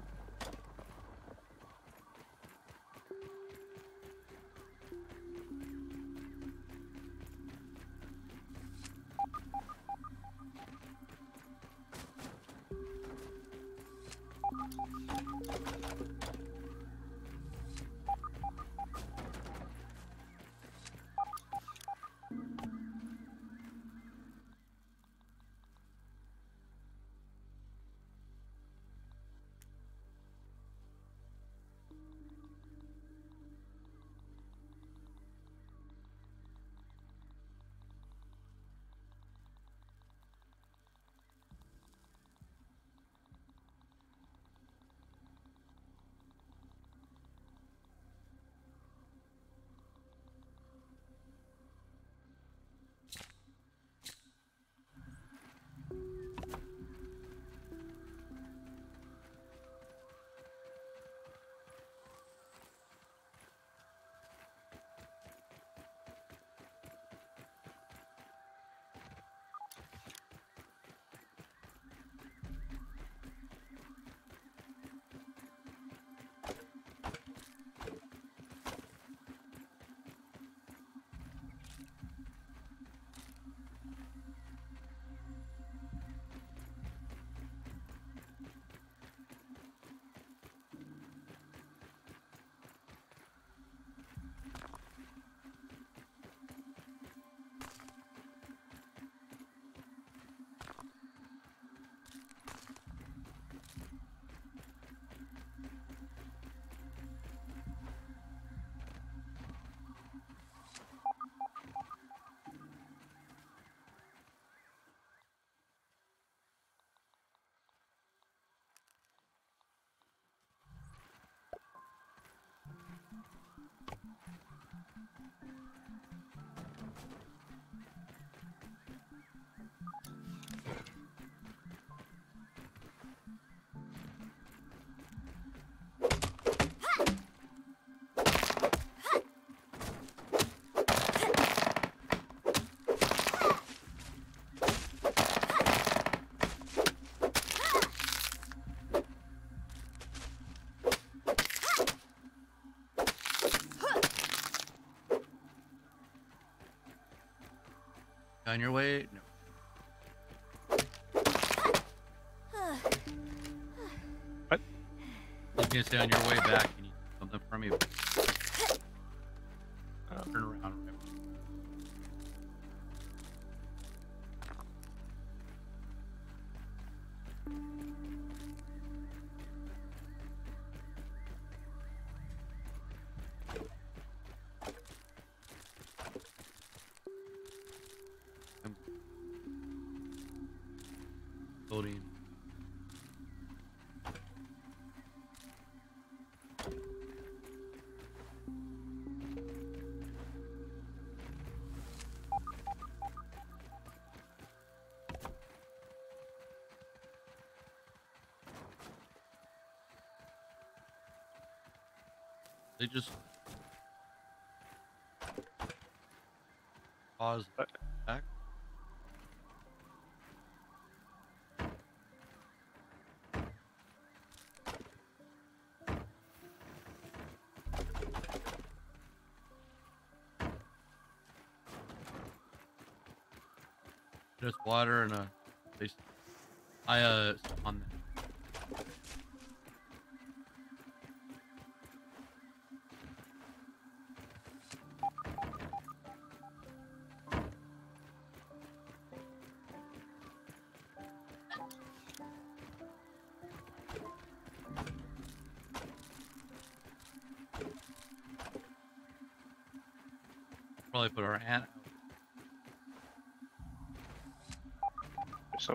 Speaker 2: プレゼントは? On your way? No. I was gonna say on your way back, you need something from me. They just pause
Speaker 3: What?
Speaker 2: back. Just water and a. They, I uh on that.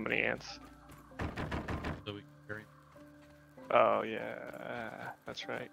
Speaker 3: Many ants.
Speaker 2: so we can carry.
Speaker 3: Oh yeah, that's right.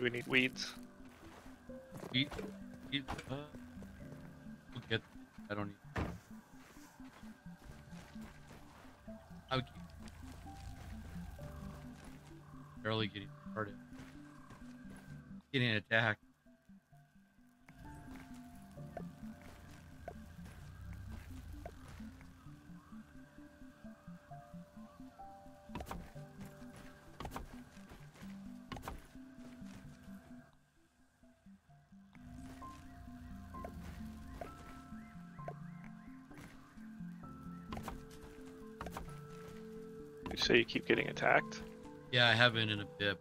Speaker 3: We need weeds?
Speaker 2: Eat, eat. Uh,
Speaker 3: say you keep getting attacked?
Speaker 2: Yeah, I haven't in a bit.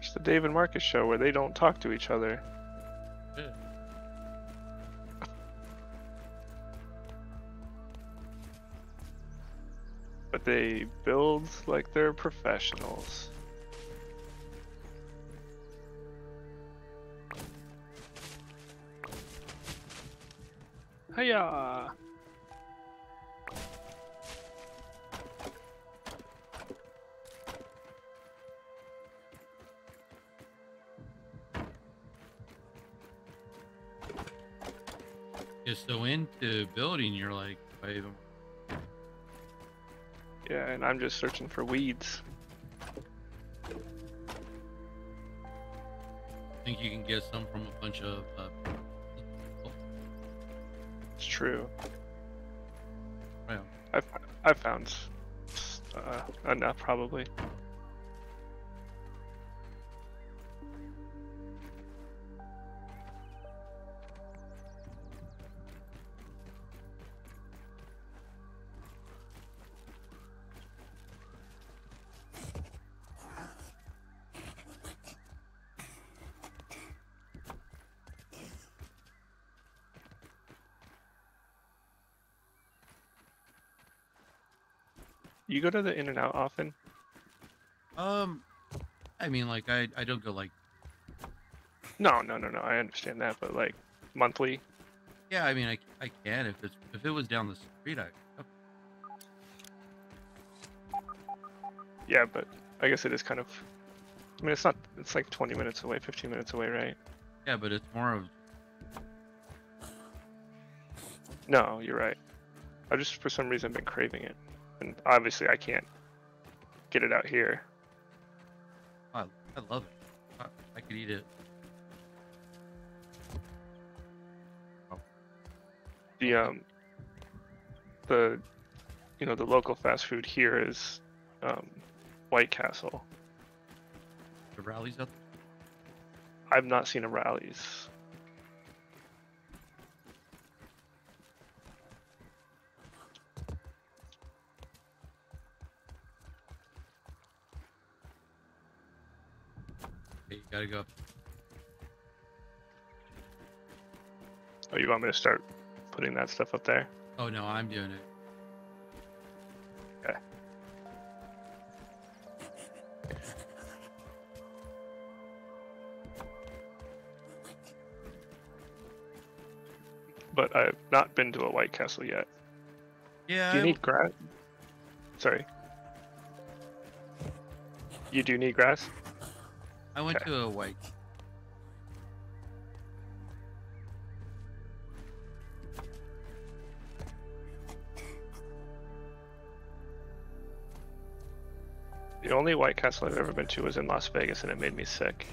Speaker 3: Watch the Dave and Marcus show where they don't talk to each other. But they build like they're professionals. Hiya!
Speaker 2: So into building, you're like,
Speaker 3: Yeah, and I'm just searching for weeds.
Speaker 2: I think you can get some from a bunch of. Uh,
Speaker 3: It's true.
Speaker 2: well,
Speaker 3: I've I've found uh, enough probably. You go to the In-N-Out often?
Speaker 2: um, I mean, like, I I don't go like,
Speaker 3: No, no, no, no. I understand that, but like monthly.
Speaker 2: yeah, I mean, I I can if it's if it was down the street, I.
Speaker 3: Yeah, but I guess it is kind of I mean, it's not. It's like 20 minutes away, 15 minutes away, right?
Speaker 2: Yeah, but it's more of
Speaker 3: No, you're right. I just for some reason been craving it, and obviously I can't get it out here.
Speaker 2: I, I love it. I, I could eat it.
Speaker 3: The um, the, you know, the local fast food here is, um, White Castle.
Speaker 2: The rallies up.
Speaker 3: I've not seen a
Speaker 2: Rally's. Gotta go.
Speaker 3: Oh, you want me to start putting that stuff up there?
Speaker 2: Oh no, I'm doing it.
Speaker 3: Okay. But I've not been to a White Castle yet.
Speaker 2: Yeah.
Speaker 3: Do you
Speaker 2: I-
Speaker 3: need grass? Sorry. You do need grass?
Speaker 2: I went
Speaker 3: okay.
Speaker 2: to a white.
Speaker 3: The only White Castle I've ever been to was in Las Vegas and it made me sick.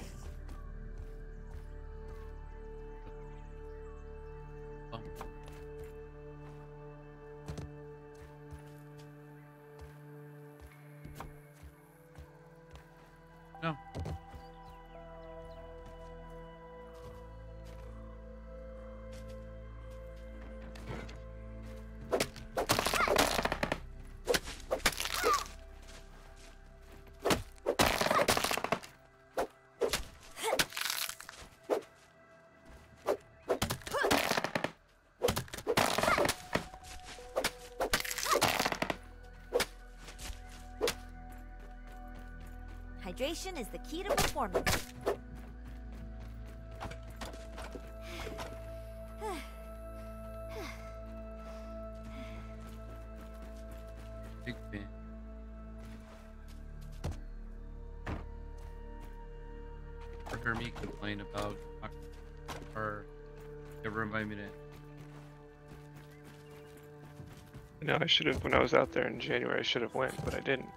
Speaker 3: Should have when I was out there in January. I should have went, but I didn't.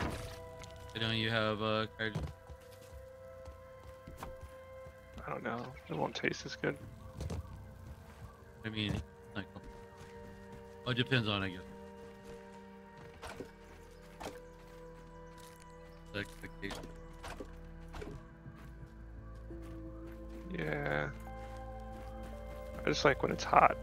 Speaker 2: I know you have uh kaiju.
Speaker 3: I don't know. It won't taste as good.
Speaker 2: I mean like oh it depends on I guess. The expectation.
Speaker 3: Yeah. I just like when it's hot.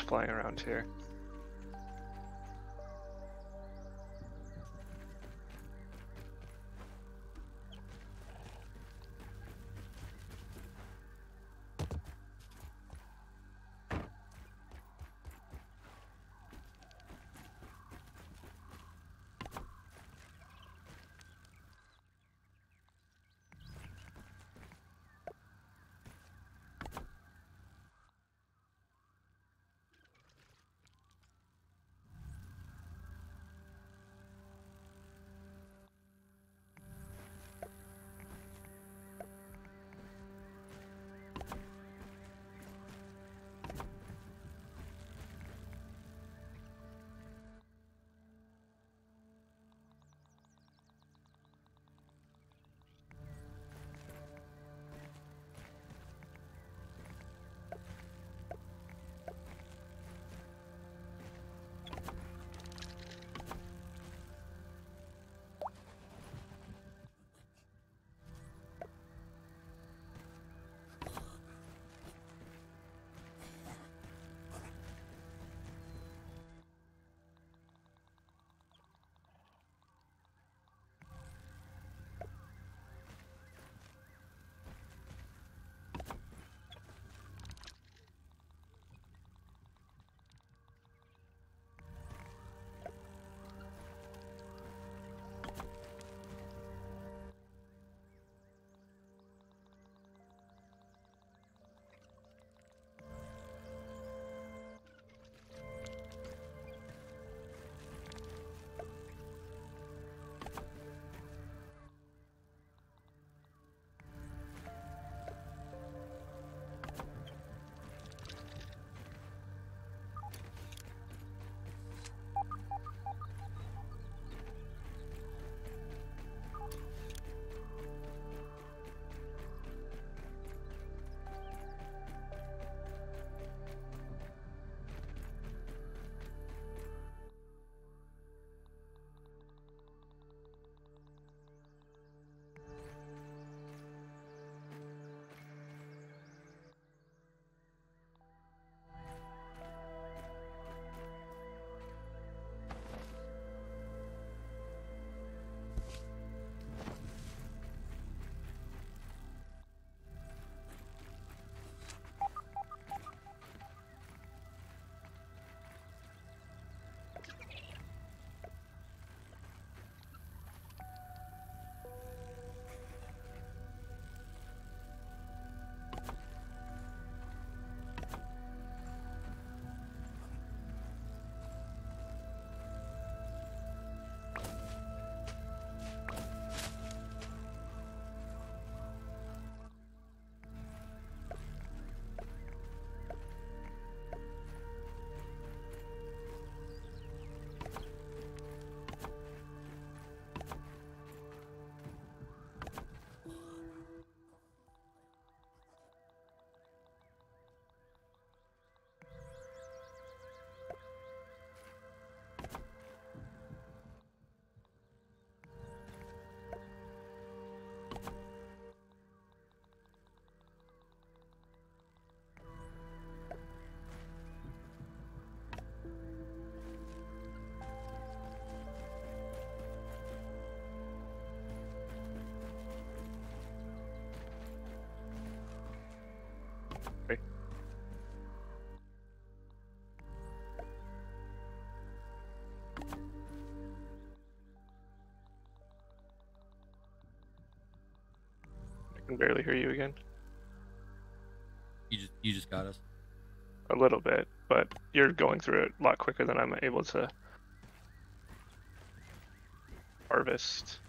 Speaker 3: Flying around here. Can barely hear you again.
Speaker 2: You just you just got us.
Speaker 3: A little bit, but you're going through it a lot quicker than I'm able to harvest.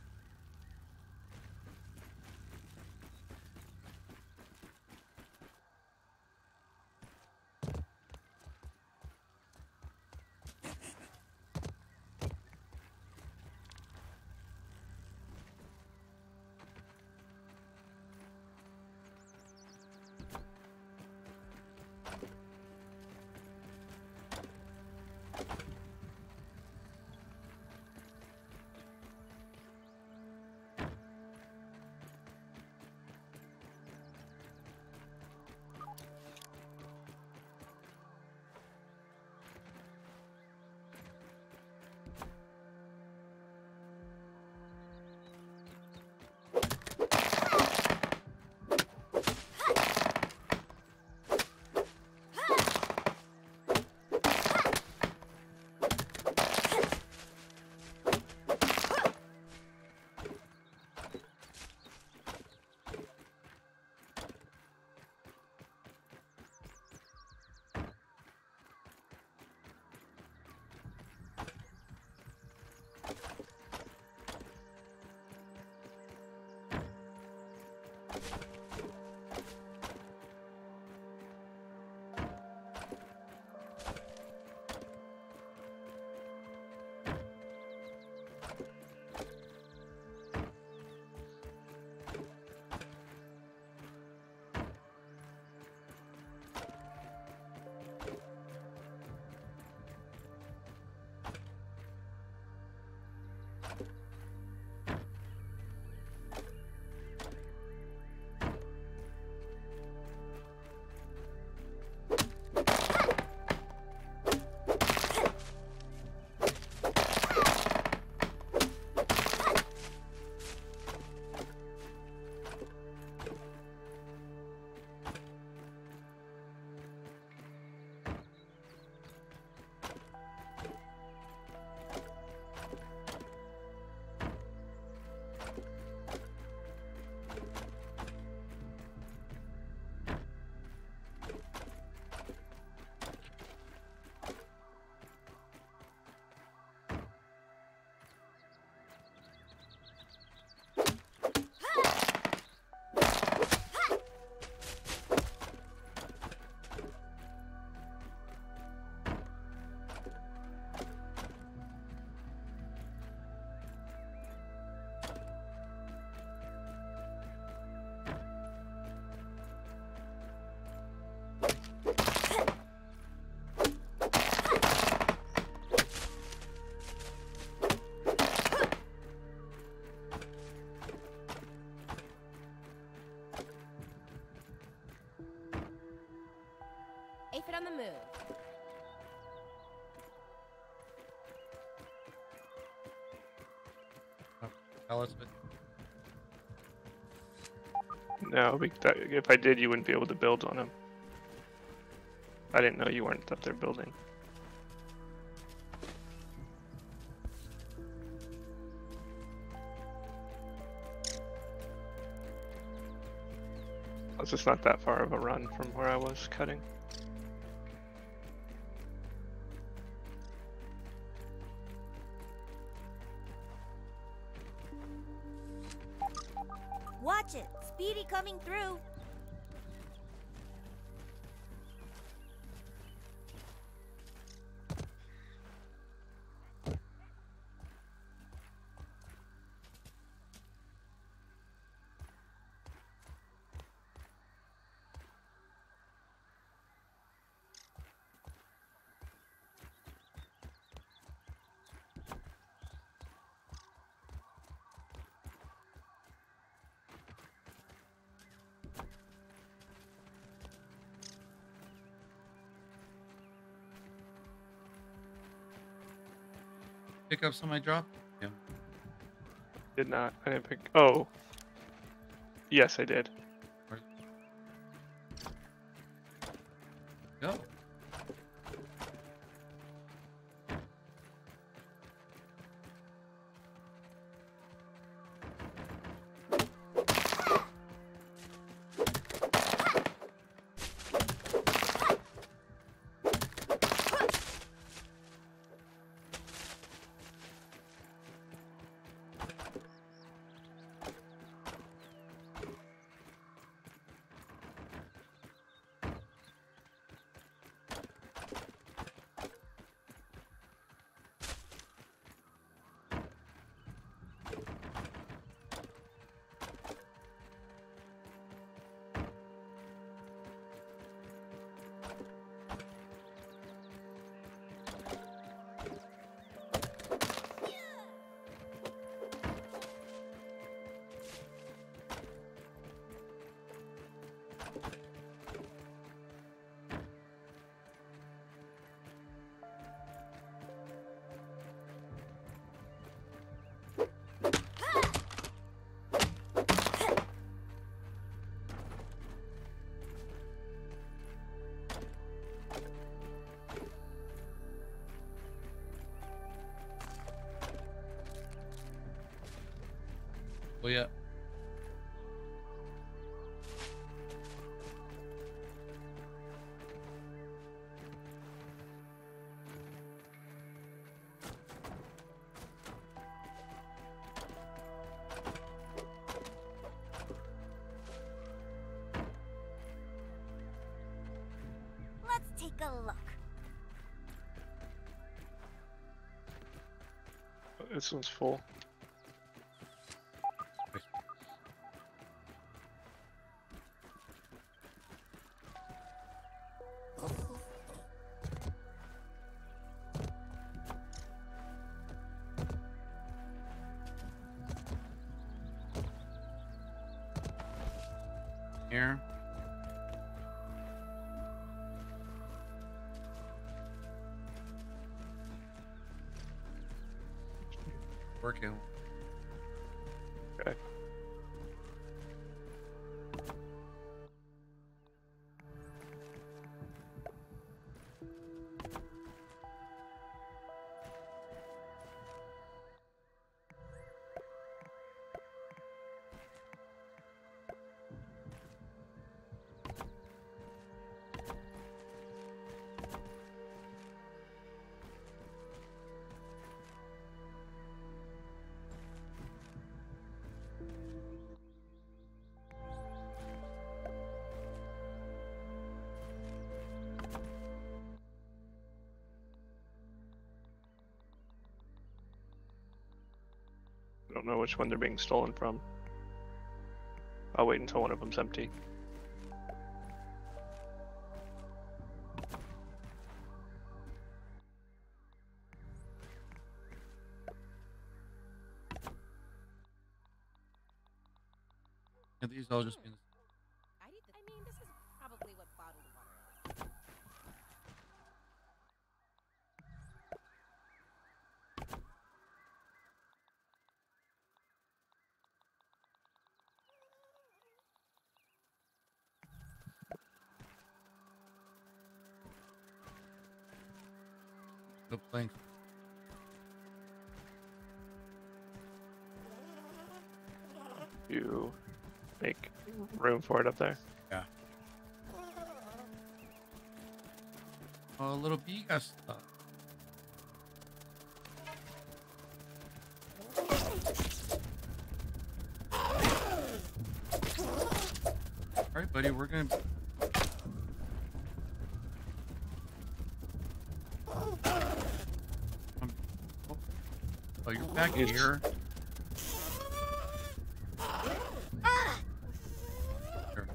Speaker 2: What
Speaker 3: No, if I did, you wouldn't be able to build on them. I didn't know you weren't up there building. It's just not that far of a run from where I was cutting.
Speaker 2: Up some I dropped? Yeah.
Speaker 3: Did not. I didn't pick. Oh. Yes, I did. This one's full.
Speaker 2: Here. Working.
Speaker 3: Okay. Don't know which one they're being stolen from. I'll wait until one of them's empty.
Speaker 2: Yeah, these all just been.
Speaker 4: I need. The, I mean, this is probably what bottled water is.
Speaker 2: No planks.
Speaker 3: You make room for it up there.
Speaker 2: Oh, a little bee got stuck. All right, buddy, we're gonna. Um, oh, oh, you're back
Speaker 3: It's-
Speaker 2: here. Sure.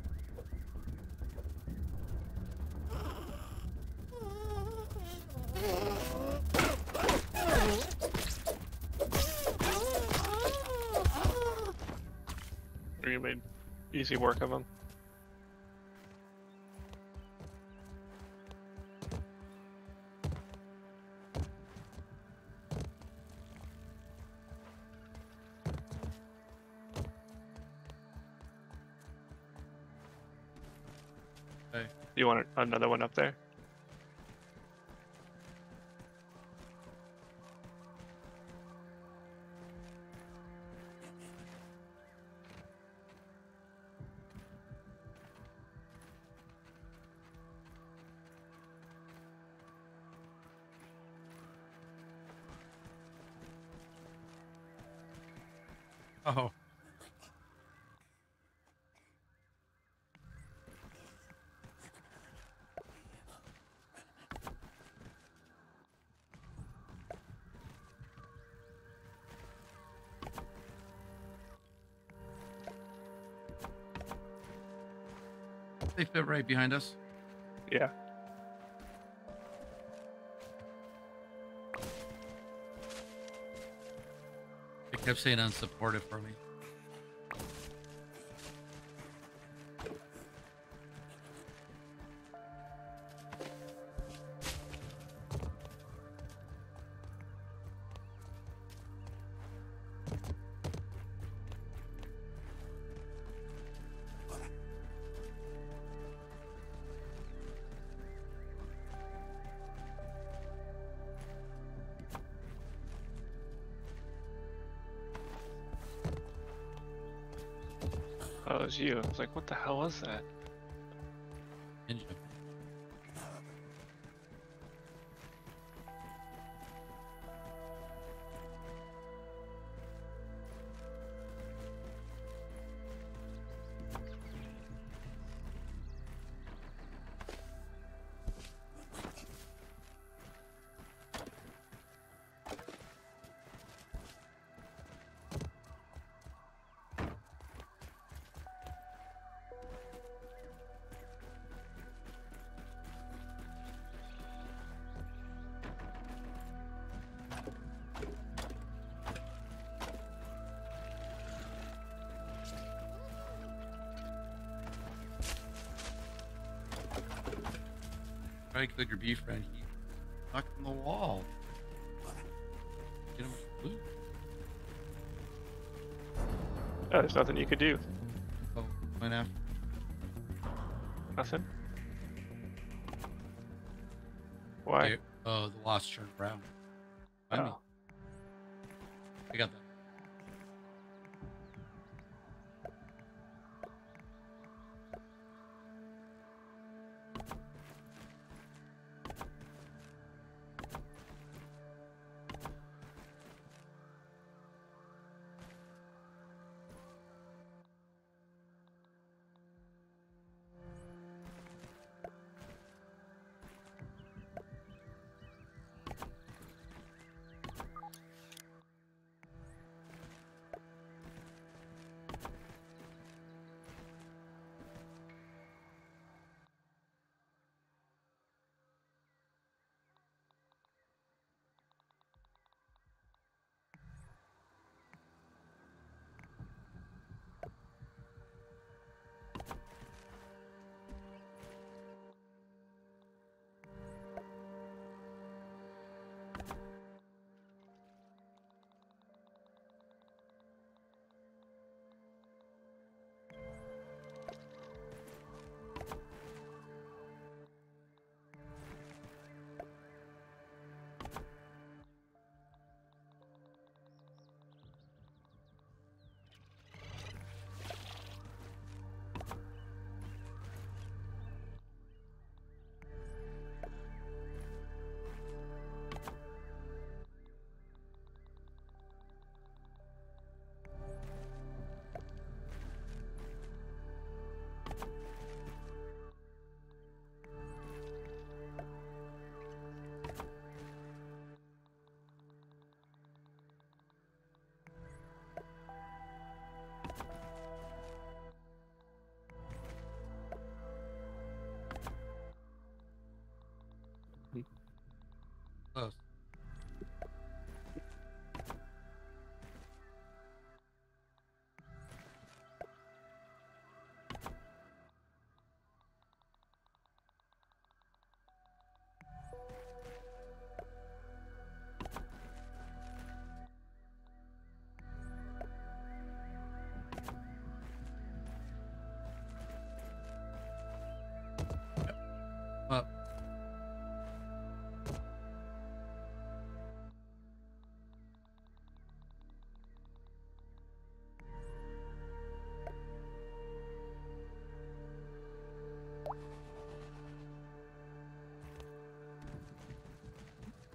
Speaker 3: Or you made easy work of them.
Speaker 2: Okay.
Speaker 3: You want another one up there?
Speaker 2: Fit right behind us.
Speaker 3: Yeah.
Speaker 2: It kept saying unsupported for me.
Speaker 3: Oh, it was you. I was like, what the hell was that?
Speaker 2: To cook your beef friend. He stuck in the wall. Get him.
Speaker 3: Oh, there's nothing you could do.
Speaker 2: Oh, went after.
Speaker 3: Nothing. Why?
Speaker 2: Okay, Oh, the lost turned around.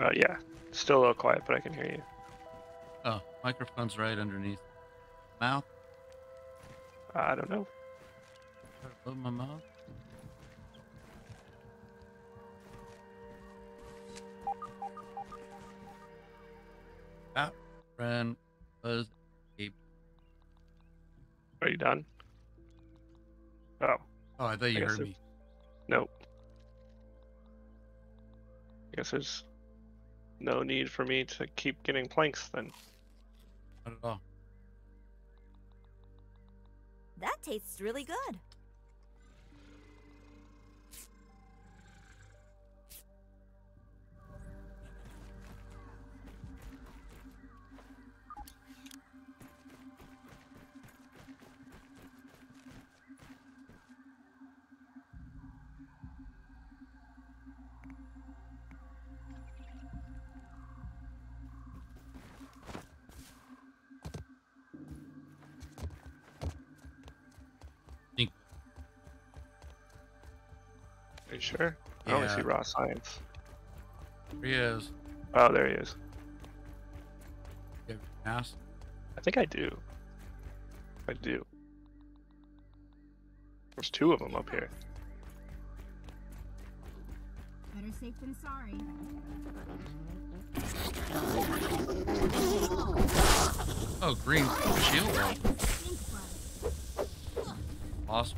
Speaker 3: Uh, yeah. Still a little quiet, but I can hear you.
Speaker 2: Oh, microphone's right underneath mouth.
Speaker 3: I don't know.
Speaker 2: Above my mouth. That friend was a.
Speaker 3: Are you done? Oh,
Speaker 2: Oh, I thought you
Speaker 3: guess
Speaker 2: heard
Speaker 3: it-
Speaker 2: me.
Speaker 3: nope. I guess there's no need for me to keep getting planks then.
Speaker 2: Not at all.
Speaker 1: That tastes really good.
Speaker 3: Sure? I only see
Speaker 2: Yeah.
Speaker 3: raw science.
Speaker 2: There he is.
Speaker 3: Oh, there he is.
Speaker 2: You have a?
Speaker 3: I think I do. I do. There's two of them up here.
Speaker 5: Better safe than sorry.
Speaker 2: Oh, green shield. Awesome.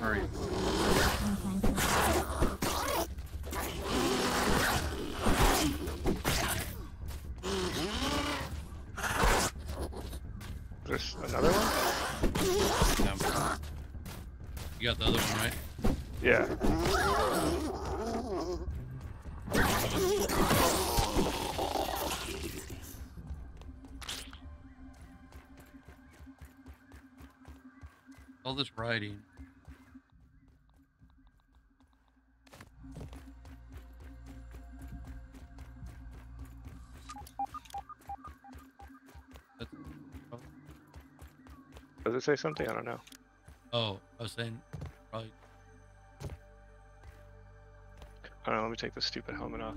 Speaker 2: Hurry. This writing.
Speaker 3: Does it say something? I don't know.
Speaker 2: oh, I was saying right.
Speaker 3: I don't know. Let me take this stupid helmet off.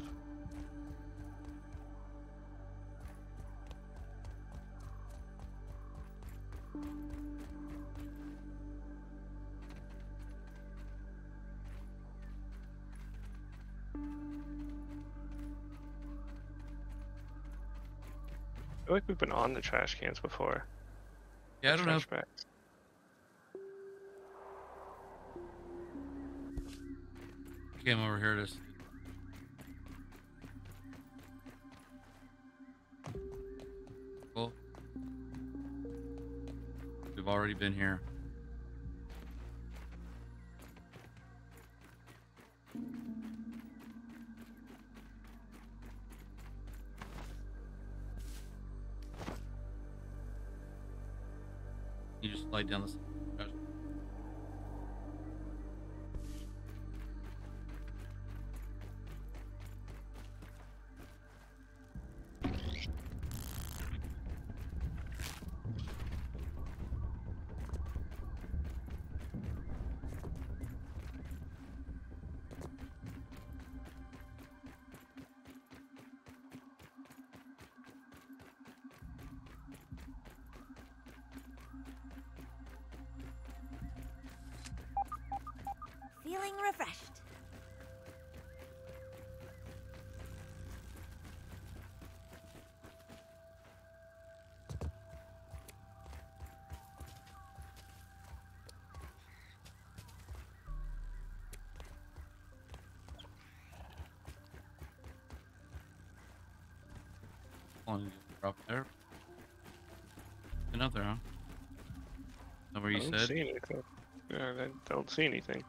Speaker 3: I feel like we've been on the trash cans before.
Speaker 2: Yeah, I don't know.
Speaker 3: Bags.
Speaker 2: Came over here to. Cool. We've already been here. You just Another, huh? Is where
Speaker 3: I
Speaker 2: you
Speaker 3: don't
Speaker 2: said?
Speaker 3: see anything. Yeah, I don't see anything.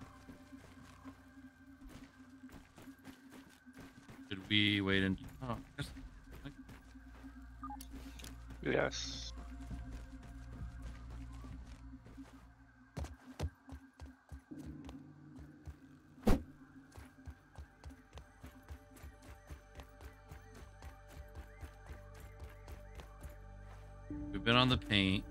Speaker 2: Should we wait and? Oh, I guess
Speaker 3: Yes.
Speaker 2: Been on the paint.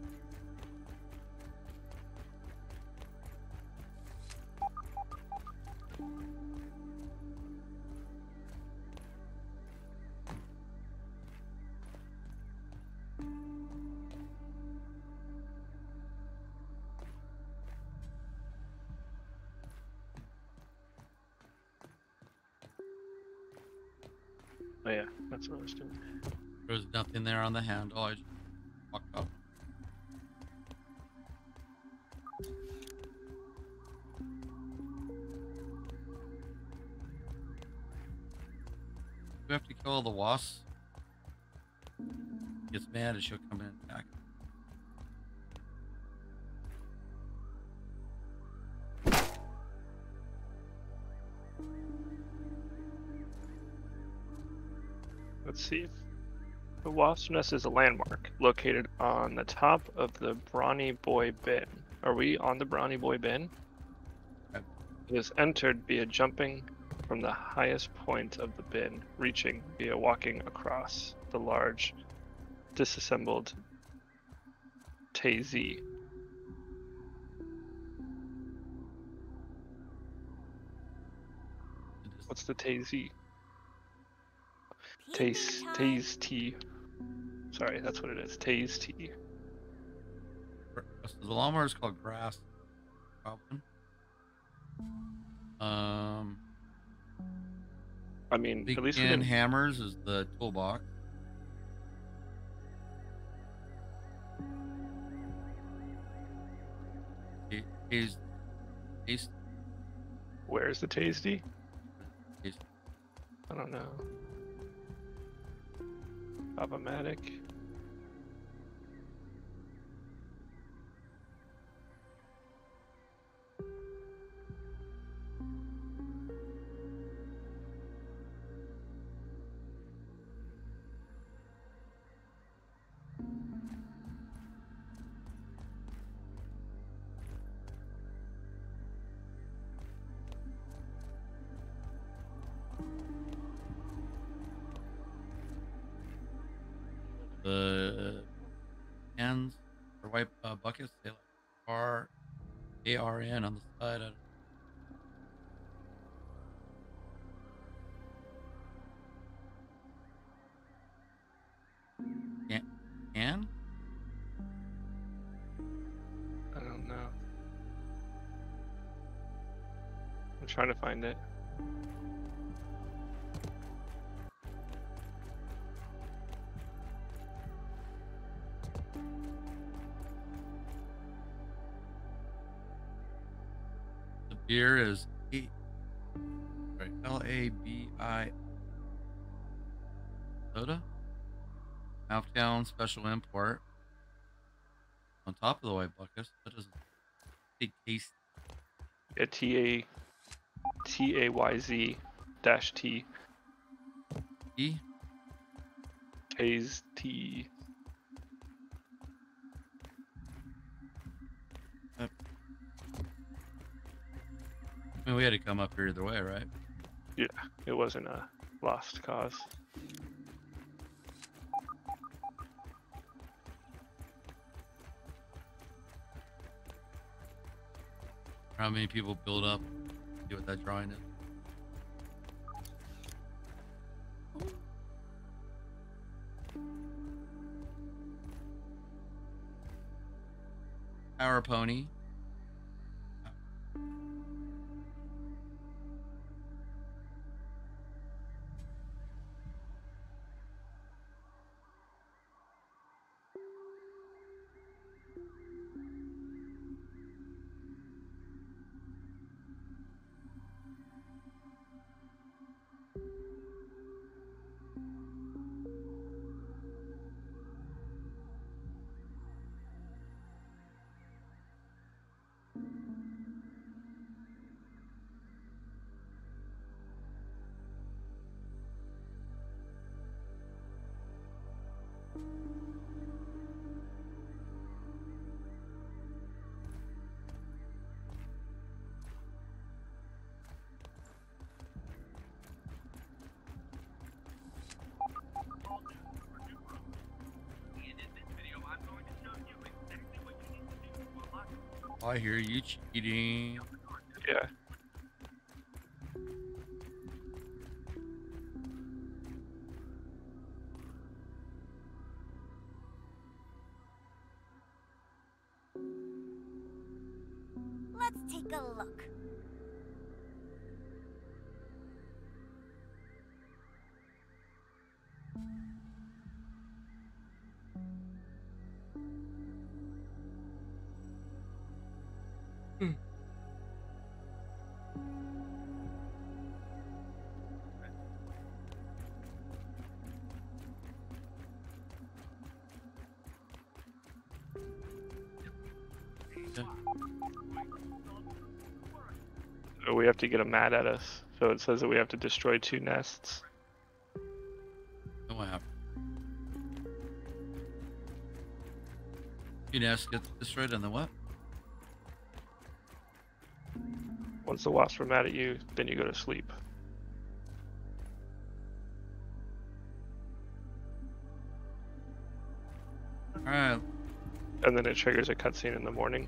Speaker 3: Oh yeah, that's what I was doing.
Speaker 2: There's nothing there on the handle. I just to kill all the wasps. Gets mad and she'll come in and attack.
Speaker 3: Let's see. The Wasp Nest is a landmark located on the top of the Brawny Boy Bin. Are we on the Brawny Boy Bin? It is entered via jumping from the highest point of the bin, reaching via walking across the large, disassembled Tazy. What's the
Speaker 1: Pizza time.
Speaker 3: Tase tea. Sorry, that's what it is. Tase tea.
Speaker 2: The lawnmower is called grass. Goblin.
Speaker 3: I mean,
Speaker 2: big
Speaker 3: at least we didn't.
Speaker 2: hammers is the toolbox. It is, is,
Speaker 3: Where's the Tasty? I don't know. Pop-O-Matic. Find it.
Speaker 2: The beer is E. Right, L A B I. Soda. Mouthtown special import. On top of the white buckets. That doesn't. Taste.
Speaker 3: Yeah, T A T A Y Z dash T
Speaker 2: E.
Speaker 3: Taze T.
Speaker 2: I mean, we had to come up here either way, right?
Speaker 3: Yeah, it wasn't a lost cause.
Speaker 2: How many people build up? See what that drawing is. Power pony. I hear you cheating.
Speaker 3: Yeah.
Speaker 1: Let's take a look.
Speaker 3: So we have to get them mad at us. So it says that we have to destroy two nests.
Speaker 2: Oh, then what happened? Your nest gets destroyed and then what?
Speaker 3: Once the wasps are mad at you, then you go to sleep.
Speaker 2: All right.
Speaker 3: And then it triggers a cutscene in the morning.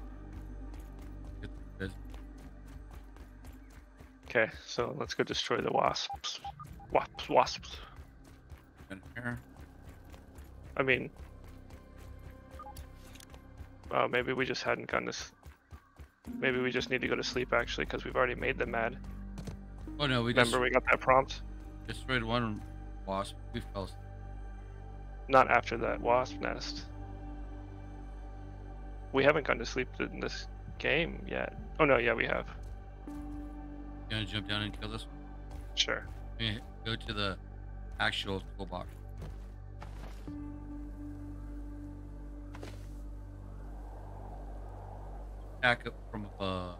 Speaker 3: Okay, so let's go destroy the wasps. Wasps, wasps.
Speaker 2: In here.
Speaker 3: I mean, oh, maybe we just hadn't gotten this. Maybe we just need to go to sleep actually, because we've already made them mad.
Speaker 2: Oh no, we just
Speaker 3: Remember, we got that prompt.
Speaker 2: destroyed one wasp. We fell. asleep.
Speaker 3: Not after that wasp nest. We haven't gone to sleep in this game yet. Oh no, yeah, we have.
Speaker 2: You gonna jump down and kill this one?
Speaker 3: Sure.
Speaker 2: Yeah, Go to the actual toolbox. Back up from above.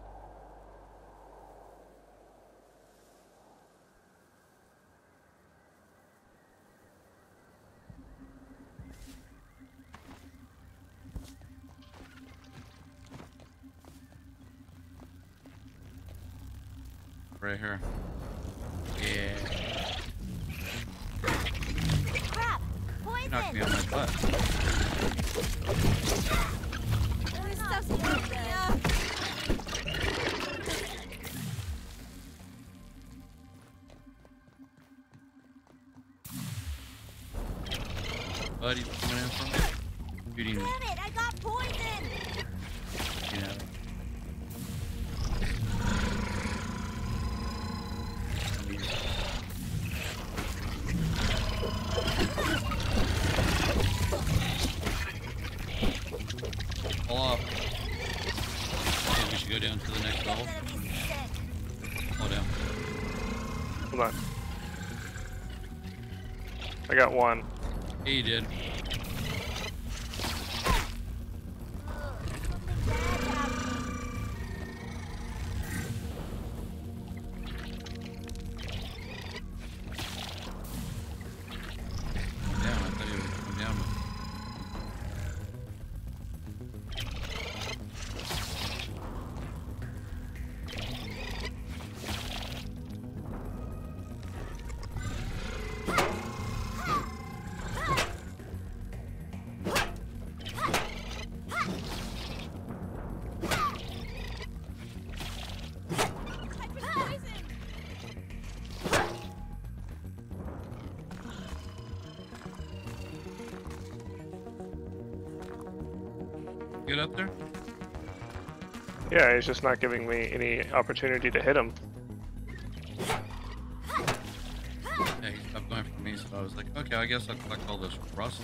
Speaker 2: Right here. Yeah.
Speaker 1: Crap!
Speaker 2: You knocked me on my butt.
Speaker 3: One.
Speaker 2: You did. Get up there.
Speaker 3: Yeah, he's just not giving me any opportunity to hit him.
Speaker 2: Yeah, he kept going for me, so I was like, okay, I guess I'll collect all this rust.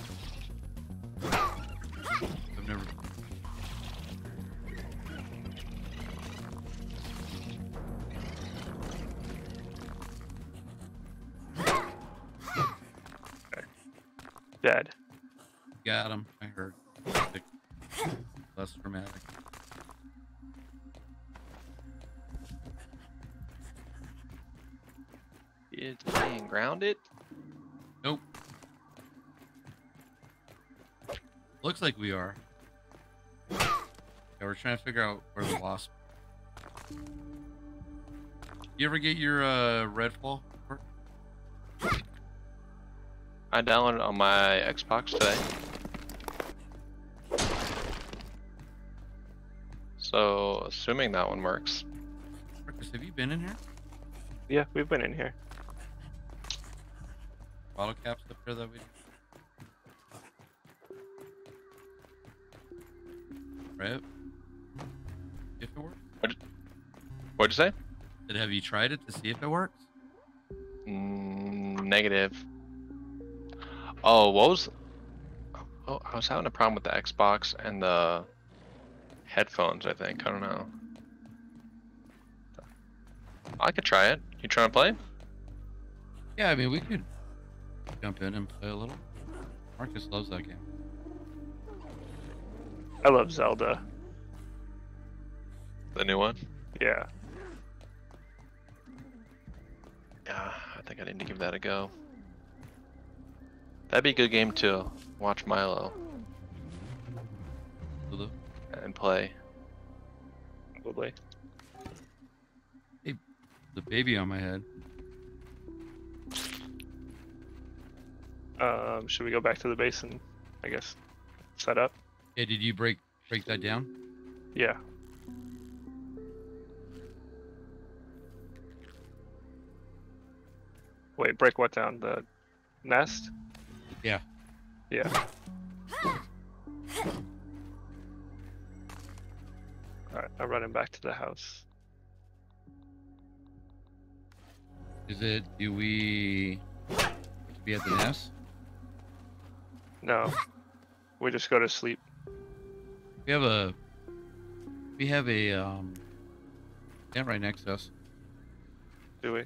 Speaker 2: Trying to figure out where the wasp. You ever get your uh, Redfall?
Speaker 6: I downloaded it on my Xbox today. So, assuming that one works.
Speaker 2: Marcus, have you been in here?
Speaker 3: Yeah, we've been in here.
Speaker 2: Bottle caps up there that we. Right?
Speaker 6: What'd you say?
Speaker 2: But have you tried it to see if it works?
Speaker 6: Mm, negative. Oh, what was? Oh, I was having a problem with the Xbox and the headphones. I think I don't know. I could try it. You trying to play?
Speaker 2: Yeah, I mean we could jump in and play a little. Marcus loves that game.
Speaker 3: I love Zelda.
Speaker 6: The new one?
Speaker 3: Yeah.
Speaker 6: Think I need to give that a go. That'd be a good game to watch Milo
Speaker 2: Lulu.
Speaker 6: and play.
Speaker 3: Probably.
Speaker 2: Hey, the baby on my head.
Speaker 3: Um, should we go back to the base and, I guess, set up?
Speaker 2: Yeah, did you break break that down?
Speaker 3: Yeah. Wait, break what down? The nest?
Speaker 2: Yeah.
Speaker 3: Yeah. Alright, I'm running back to the house.
Speaker 2: Is it do we be at the nest?
Speaker 3: No. We just go to sleep.
Speaker 2: We have a we have a um tent right next to us.
Speaker 3: Do we?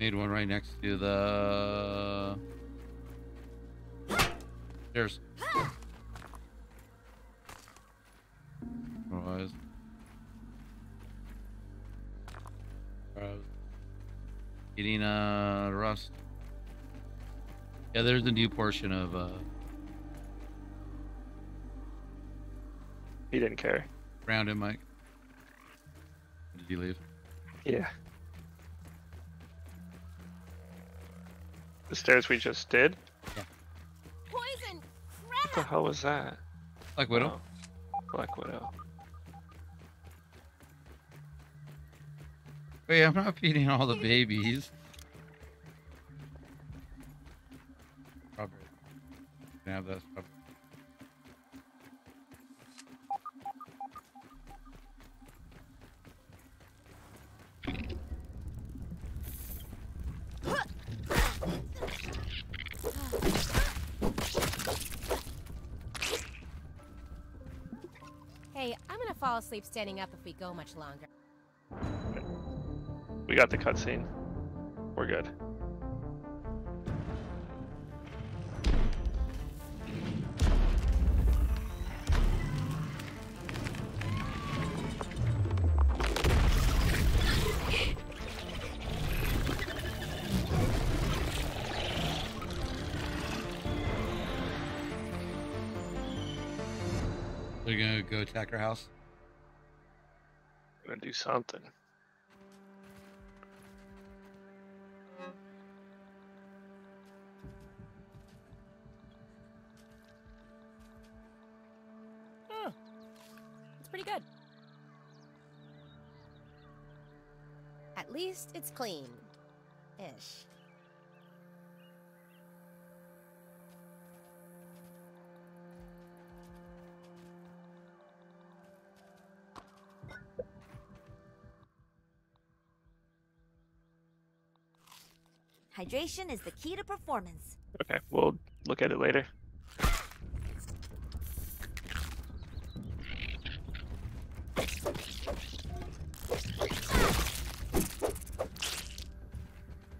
Speaker 2: Made one right next to the stairs. Otherwise, uh, getting uh rust. Yeah, there's a new portion of uh
Speaker 3: He didn't care.
Speaker 2: ground him, Mike. Did you leave?
Speaker 3: Yeah. The stairs we just did?
Speaker 4: Poison!
Speaker 3: What the hell was that?
Speaker 2: Like Widow?
Speaker 3: Oh, Black Widow.
Speaker 2: Wait, I'm not feeding all the babies. Strawberry. Can I have that strawberry?
Speaker 4: Fall asleep standing up if we go much longer.
Speaker 3: We got the cutscene. We're good.
Speaker 2: They're gonna go attack our house.
Speaker 3: Do something. Hmm.
Speaker 4: It's pretty good. At least it's clean. Ish.
Speaker 1: Hydration is the key to performance.
Speaker 3: Okay, we'll look at it later.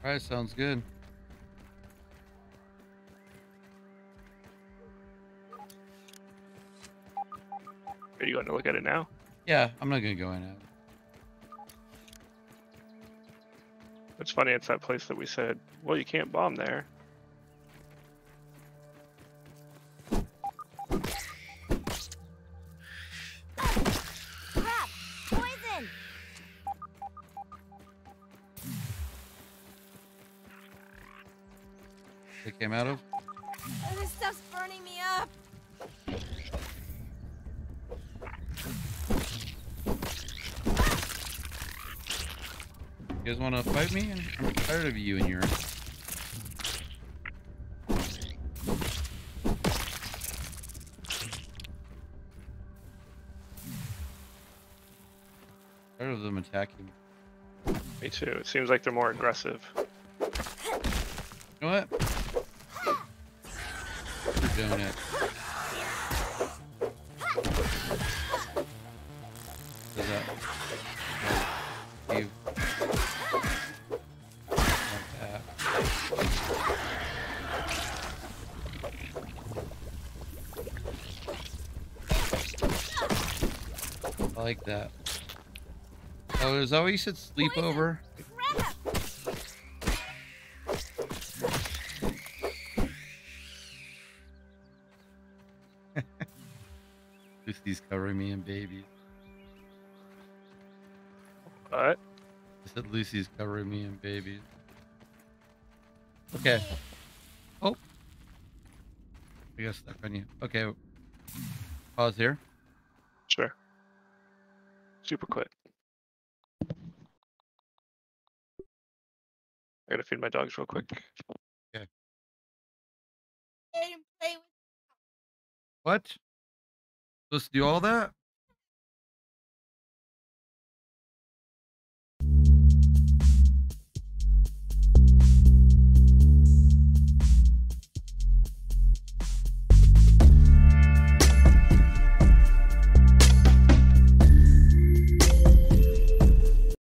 Speaker 2: Alright, sounds good.
Speaker 3: Are you going to look at it now?
Speaker 2: Yeah, I'm not gonna go in it.
Speaker 3: It's funny, it's that place that we said, well, you can't bomb there.
Speaker 2: Of you and your tired of them attacking. me.
Speaker 3: Too. It seems like they're more aggressive.
Speaker 2: You know what? Your donut. Does Oh, is that what you said? Sleepover?
Speaker 1: Crap!
Speaker 2: Lucy's *laughs* covering me in babies.
Speaker 3: What?
Speaker 2: I said Lucy's covering me in babies. Okay. Oh. I got stuck on you. Okay. Pause here.
Speaker 3: Sure. Super quick. I gotta feed my dogs real quick.
Speaker 1: With
Speaker 2: What? To do all that?